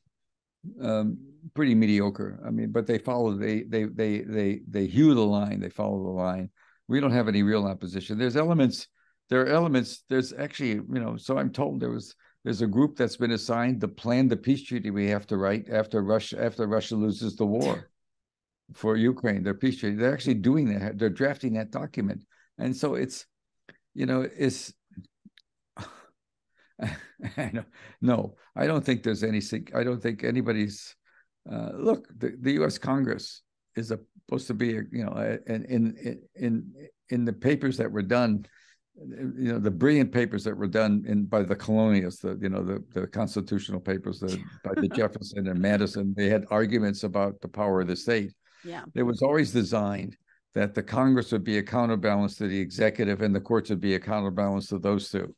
um, pretty mediocre. I mean, but they follow. They they they they they hew the line. They follow the line. We don't have any real opposition. There's elements. There are elements. There's actually, you know. So I'm told there was there's a group that's been assigned to plan the peace treaty we have to write after Russia after Russia loses the war for Ukraine. Their peace treaty. They're actually doing that. They're drafting that document, and so it's, you know, it's. I don't, no, I don't think there's any. I don't think anybody's. Uh, look, the, the U.S. Congress is a, supposed to be, a, you know, a- in in in in the papers that were done you know the brilliant papers that were done in by the colonials the you know the the constitutional papers the, by the jefferson and madison they had arguments about the power of the state Yeah. it was always designed that the congress would be a counterbalance to the executive and the courts would be a counterbalance to those two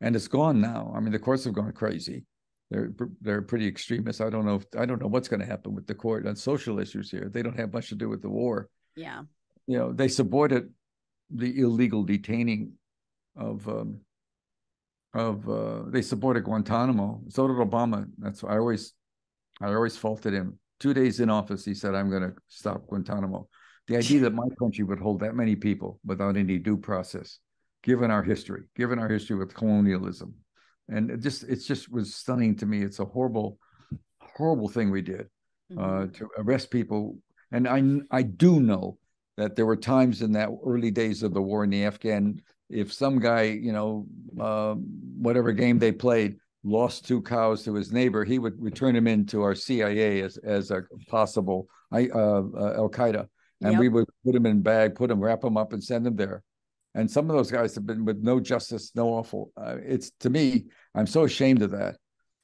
and it's gone now i mean the courts have gone crazy they're they're pretty extremist i don't know if i don't know what's going to happen with the court on social issues here they don't have much to do with the war Yeah. you know they supported the illegal detaining of um, of uh, they supported Guantanamo. So did Obama. That's why I always I always faulted him. Two days in office, he said, "I'm going to stop Guantanamo." The idea that my country would hold that many people without any due process, given our history, given our history with colonialism, and it just it just was stunning to me. It's a horrible, horrible thing we did uh, Mhm. to arrest people. And I I do know that there were times in that early days of the war in the Afghan, if some guy, you know, uh, whatever game they played, lost two cows to his neighbor, he would return him into our CIA as as a possible I uh, uh, Al Qaeda, and Yep. we would put him in bag, put him, wrap him up, and send him there. And some of those guys have been with no justice, no awful. Uh, it's to me, I'm so ashamed of that.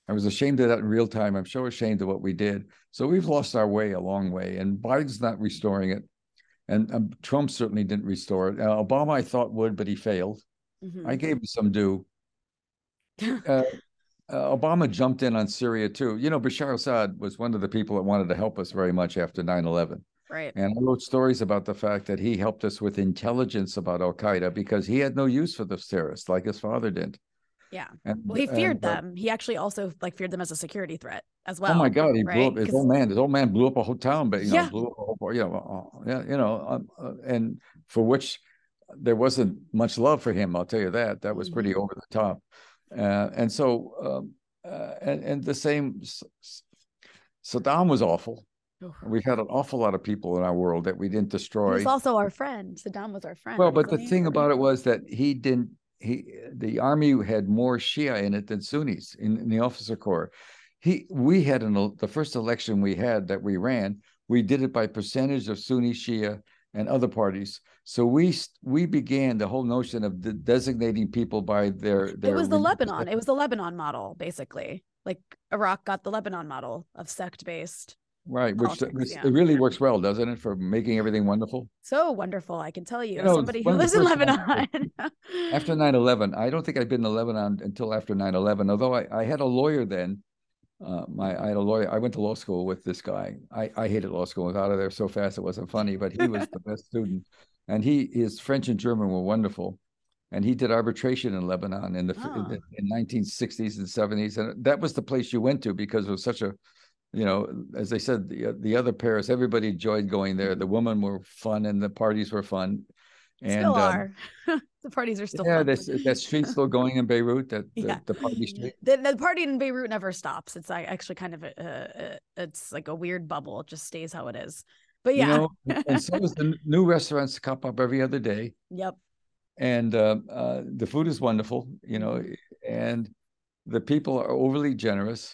I was ashamed of that in real time. I'm so ashamed of what we did. So we've lost our way a long way, and Biden's not restoring it, and um, Trump certainly didn't restore it. Uh, Obama, I thought would, but he failed. Mhm. I gave him some due. Uh, uh, Obama jumped in on Syria too. You know, Bashar Assad was one of the people that wanted to help us very much after 9 11. Right. And I wrote stories about the fact that he helped us with intelligence about Al Qaeda because he had no use for those terrorists like his father did. Yeah. And, Well, he feared and, uh, them. He actually also like feared them as a security threat as well. oh my God, he blew up his old man. His old man blew up a whole town, but you know, Yeah. blew up a whole, you know, uh, yeah, you know, um, uh, and for which there wasn't much love for him. I'll tell you that. That was pretty over the top. Uh, and so, um, uh, and and the same, Saddam was awful. Oof. We've had an awful lot of people in our world that we didn't destroy. was also our friend. Saddam was our friend. Well, but the thing about it was that he didn't. He the army had more Shia in it than Sunnis in, in the officer corps. He we had an the first election we had that we ran. We did it by percentage of Sunni Shia and other parties. So we we began the whole notion of de- designating people by their their. it was the Lebanon. It was the Lebanon model, basically. Like Iraq got the Lebanon model of sect based. right, which, which yeah. it really works well, doesn't it, for making everything wonderful? So wonderful, I can tell you. know, Somebody who lives in Lebanon. after 9-11 i don't think i'd been to lebanon until after 9-11 although i, I had a lawyer then uh, my, I had a lawyer. I went to law school with this guy. I, I hated law school. I was out of there so fast it wasn't funny, but he was the best student. And he his French and German were wonderful. And he did arbitration in Lebanon in the Oh. in, 1960s and 70s. And that was the place you went to because it was such a, you know, as I said, the the other Paris, everybody enjoyed going there. The women were fun and the parties were fun. And still um, are. the parties are still yeah, that street still going in Beirut. That the, Yeah. the party street. the, the party in Beirut never stops. It's like actually kind of a, uh, it's like a weird bubble. It just stays how it is. But yeah, You know, and so is the new restaurants pop up every other day, yep. and uh, uh, the food is wonderful. You know, and the people are overly generous.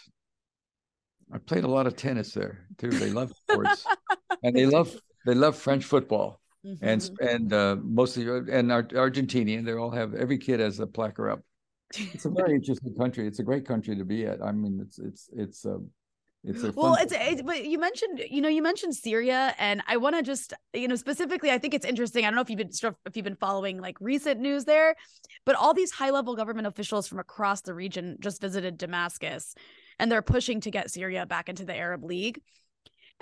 I played a lot of tennis there too. They love sports, and they love they love French football, and Mhm. and uh, mostly and Ar- Argentinian. They all have every kid has a placard up. it's a very interesting country. It's a great country to be at. I mean, it's it's it's um, it's a well, it's, it's but you mentioned you know you mentioned Syria, and I want to just you know specifically, I think it's interesting. I don't know if you've been if you've been following like recent news there, but all these high level government officials from across the region just visited Damascus, and they're pushing to get Syria back into the Arab League.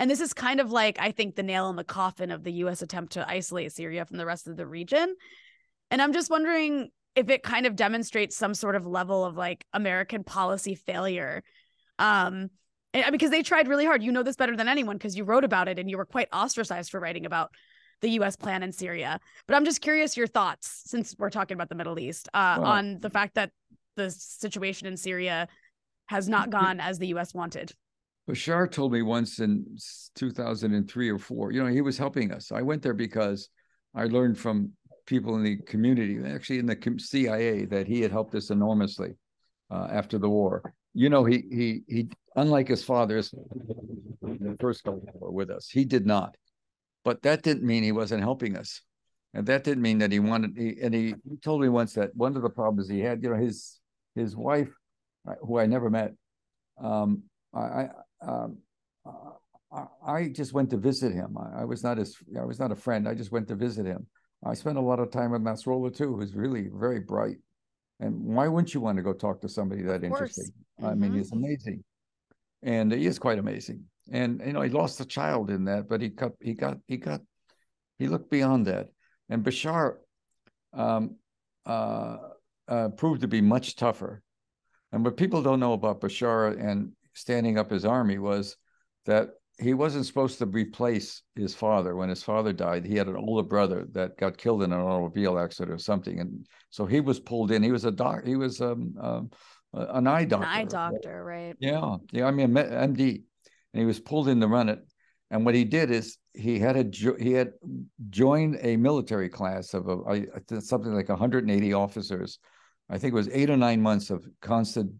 And this is kind of like I think the nail in the coffin of the U.S. attempt to isolate Syria from the rest of the region. And I'm just wondering if it kind of demonstrates some sort of level of like American policy failure. Um, and, because they tried really hard. You know this better than anyone because you wrote about it and you were quite ostracized for writing about the U.S. plan in Syria. But I'm just curious your thoughts, since we're talking about the Middle East, uh, on the fact that the situation in Syria has not gone as the U.S. wanted. Bashar told me once in 2003 or four, you know, he was helping us. I went there because I learned from people in the community, actually in the CIA, that he had helped us enormously uh, after the war. You know, he he he, unlike his fathers his- the first Gulf War with us, he did not. But that didn't mean he wasn't helping us, and that didn't mean that he wanted. He, and he, he told me once that one of the problems he had, you know, his his wife, uh, who I never met, um, I, I um, I- I just went to visit him. I, I was not his, I was not a friend. I just went to visit him. I spent a lot of time with Nasrallah too, who's really very bright. And why wouldn't you want to go talk to somebody that interesting? I mean, Mhm. he's amazing, and he is quite amazing. And you know, he lost a child in that, but he got, he got, he got, he looked beyond that. And Bashar um, uh, uh, proved to be much tougher. And what people don't know about Bashar and standing up his army was that he wasn't supposed to replace his father when his father died. He had an older brother that got killed in an automobile accident or something, and so he was pulled in. He was a doc. He was um, um an eye An doctor. eye doctor, right? Yeah, yeah. I mean, MD, and he was pulled in to run it. And what he did is he had a jo- he had joined a military class of a, I, I think something like 180 officers. I think it was eight or nine months of constant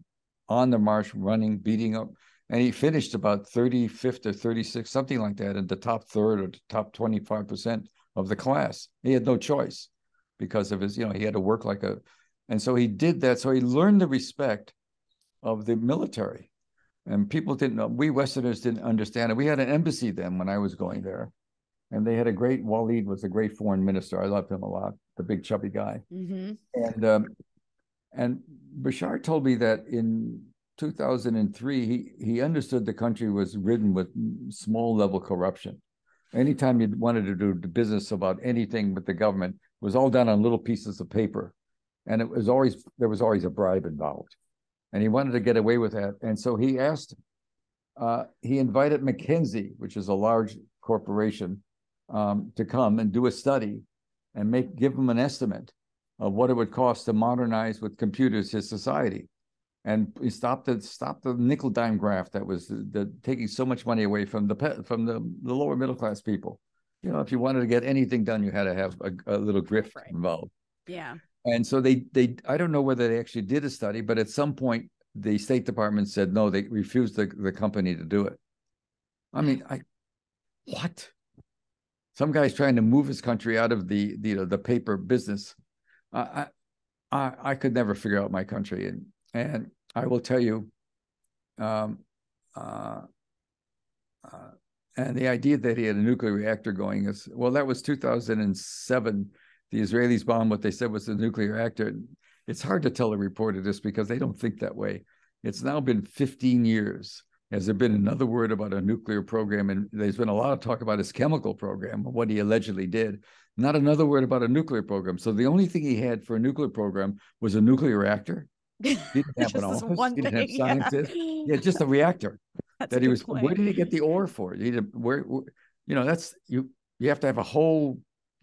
on the march, running, beating up, and he finished about 35th or 36th, something like that, in the top third or top 25 percent of the class. He had no choice because of his, you know, he had to work like a, and so he did that. So he learned the respect of the military. And people didn't know we westerners didn't understand it. We had an embassy then when i was going there. And they had a great Waleed was a great foreign minister. I loved him a lot the big chubby guy. Mm-hmm. and um, and bashar told me that in 2003 he he understood the country was ridden with small level corruption. Anytime you wanted to do the business about anything with the government it was all done on little pieces of paper and it was always there was always a bribe involved and he wanted to get away with that. And so he asked, uh, he invited McKinsey, which is a large corporation, um, to come and do a study and make give him an estimate of what it would cost to modernize with computers his society. And he stopped the stopped the nickel dime graft that was the, the taking so much money away from the pe- from the, the lower middle class people. You know, if you wanted to get anything done, you had to have a, a little grift Right. involved. Yeah. And so they they I don't know whether they actually did a study, but at some point the State Department said no, they refused the, the company to do it. I mean, I what? Some guy's trying to move his country out of the, the you know the paper business. I I I could never figure out my country, and and I will tell you, um, uh, uh, and the idea that he had a nuclear reactor going is well, that was 2007 the Israelis bombed what they said was a nuclear reactor. It's hard to tell a reporter this because they don't think that way. It's now been 15 years. Has there been another word about a nuclear program? And there's been a lot of talk about his chemical program, what he allegedly did. Not another word about a nuclear program. So the only thing he had for a nuclear program was a nuclear reactor. He didn't have Just an office. one He didn't thing, yeah. scientists. Yeah, just a reactor That's a that he good was. point. Where did he get the ore for? He did, where, where, you know, that's you. You have to have a whole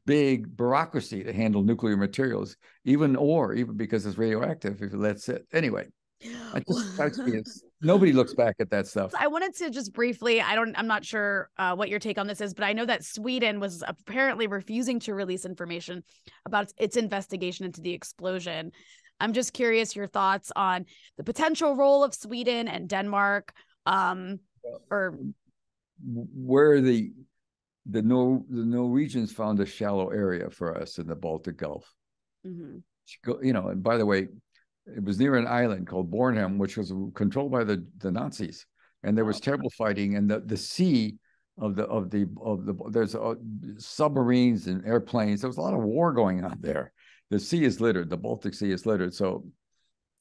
big bureaucracy to handle nuclear materials, even ore, even because it's radioactive. If that's it, anyway. I just nobody looks back at that stuff. I wanted to just briefly, I don't, I'm not sure uh, what your take on this is, but I know that Sweden was apparently refusing to release information about its, its investigation into the explosion. I'm just curious your thoughts on the potential role of Sweden and Denmark, um, or Where the the Nor the Norwegians found a shallow area for us in the Baltic Gulf. mhm. Go- You know, and by the way, it was near an island called Bornholm, which was controlled by the, the Nazis. And there was Oh. terrible fighting, and the, the sea of the of the of the there's uh, submarines and airplanes. There was a lot of war going on there. The sea is littered. The Baltic Sea is littered. So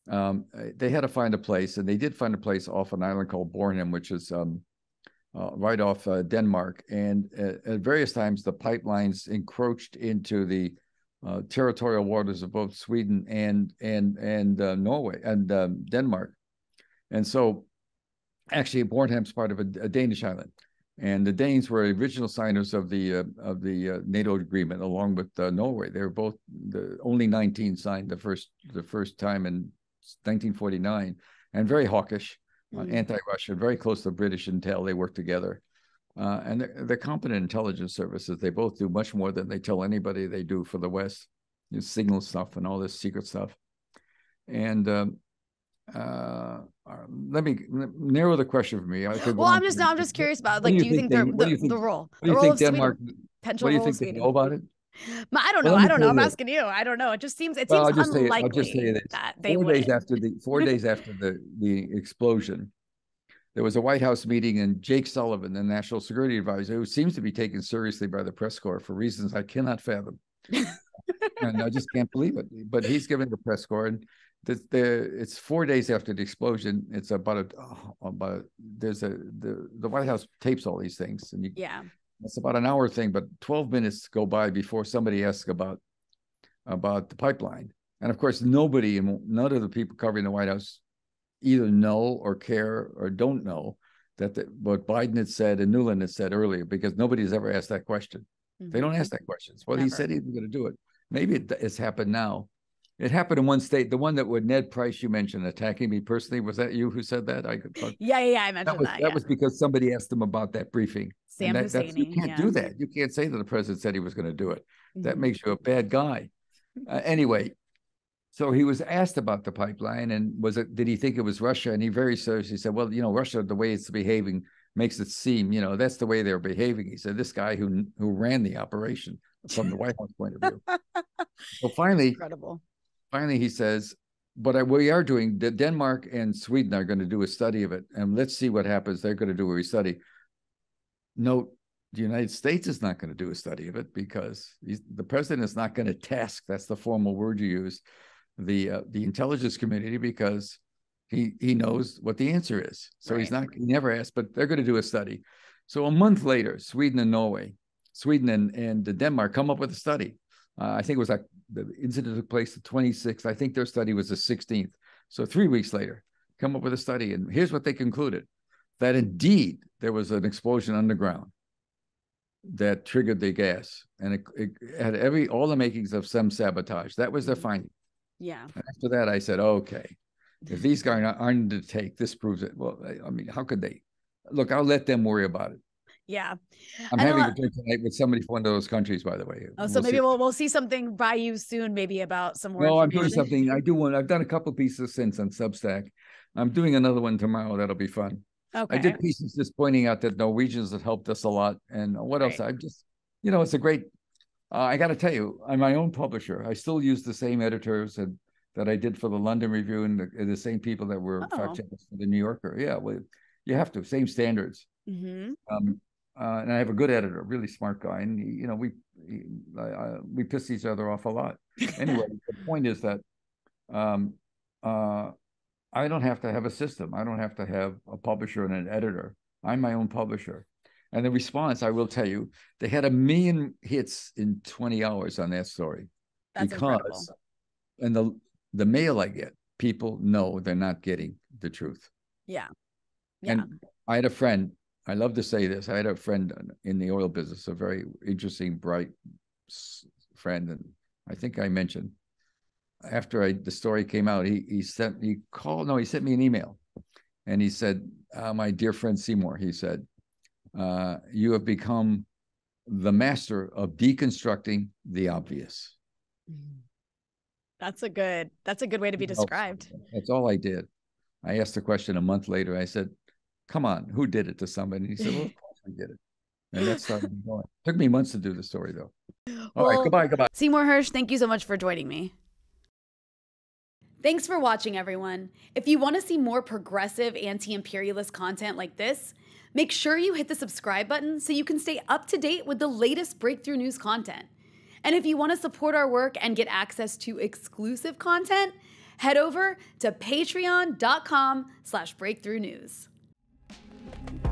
um, they had to find a place, and they did find a place off an island called Bornholm, which is um, uh, right off uh, Denmark. And at, various times, the pipelines encroached into the uh, territorial waters of both Sweden and and and uh, Norway and um, Denmark. And so, actually, Bornholm's part of a, a Danish island, and the Danes were original signers of the uh, of the NATO agreement along with Norway. They were both the only 19 signed the first the first time in 1949, and very hawkish, uh, Mhm. anti-Russian, very close to British intel. They work together. Uh, and they're, they're competent intelligence services. They both do much more than they tell anybody they do for the West, you signal stuff and all this secret stuff. And um, uh, uh, let me narrow the question for me. I could Well, on I'm just now I'm just curious about like, do you think, they- they're the, you think- the role, the role think of Sweden, Denmark? potential What do you think they know about it? I don't know. I don't know. I'm asking you. I don't know. It just seems it Well, seems unlikely I'll just say that they four would. days after the four days after the the explosion, there was a White House meeting, and Jake Sullivan, the national security advisor, who seems to be taken seriously by the press corps for reasons I cannot fathom, and I just can't believe it. But he's giving the press corps, and the, the it's four days after the explosion. It's about a oh, about there's a the the White House tapes all these things, and you Yeah. It's about an hour thing, but 12 minutes go by before somebody asks about about the pipeline. And of course, nobody and none of the people covering the White House either know or care or don't know that the, what Biden had said and Nuland had said earlier, because nobody's ever asked that question. They don't ask mm-hmm. that question. Well, he said he was going to do it. Maybe it, it's happened now. It happened in one state. The one that with Ned Price you mentioned attacking me personally. Was that you who said that? I could. fuck- Yeah, yeah. I That mentioned was that. that yeah. was because somebody asked him about that briefing. Sam and that, you can't yeah. do that. You can't say that the president said he was going to do it. That Mhm. makes you a bad guy. Uh, anyway, so he was asked about the pipeline and was it did he think it was Russia? And he very seriously said, "Well, you know, Russia, the way it's behaving makes it seem, you know, that's the way they're behaving." He said, "This guy who who ran the operation from the White House point of view." so finally, incredible. Finally he says but I, we are doing denmark and sweden are going to do a study of it and let's see what happens. They're going to do a study. Note the united states is not going to do a study of it because he's, the president is not going to task that's the formal word you use the uh, the intelligence community because he he knows what the answer is. So he's not he never asked but they're going to do a study. So a month later sweden and norway sweden and, and denmark come up with a study uh, I think it was like the incident took place the 26th. I think their study was the 16th. So three weeks later, come up with a study. And here's what they concluded that indeed there was an explosion underground that triggered the gas. And it, it had every all the makings of some sabotage. That was their finding. Yeah. And after that, I said, okay, if these guys aren't aren't to take, this proves it. Well, I, I mean, how could they? Look, I'll let them worry about it. Yeah. I'm having a drink tonight with somebody from one of those countries, by the way. Oh, so We'll maybe see. we'll we'll see something by you soon, maybe about some more. No, I'm doing something. I do one. I've done a couple pieces since on Substack. I'm doing another one tomorrow. That'll be fun. Okay. I did pieces just pointing out that Norwegians have helped us a lot. And what else? Right. I'm just, you know, it's a great. Uh, I got to tell you, I'm my own publisher. I still use the same editors and that I did for the London Review and the, the same people that were Oh. fact checkers for the New Yorker. Yeah, well, you have to same standards. hmm Um, uh, and I have a good editor, really smart guy, and he, you know we he, I, we piss each other off a lot. Anyway, the point is that um, uh, I don't have to have a system. I don't have to have a publisher and an editor. I'm my own publisher. And the response, I will tell you, they had a million hits in 20 hours on that story That's incredible. because, and the the mail I get, people know they're not getting the truth. Yeah. Yeah. And I had a friend, I love to say this. I had a friend in the oil business, a very interesting, bright friend. And I think I mentioned after I, the story came out, he, he sent, he called, no, he sent me an email and he said, uh, my dear friend Seymour, he said, uh, you have become the master of deconstructing the obvious. Mhm. That's a good. That's a good way to be described. That's all I did. I asked the question a month later. I said, "Come on, who did it to somebody?" And he said, "Well, of course we did it." And that started me going. Took me months to do the story, though. All right, Well, goodbye, goodbye. Seymour Hersh, thank you so much for joining me. Thanks for watching, everyone. If you want to see more progressive anti imperialist content like this, make sure you hit the subscribe button so you can stay up to date with the latest breakthrough news content. And if you want to support our work and get access to exclusive content, head over to patreon.com slash breakthrough news. Thank you.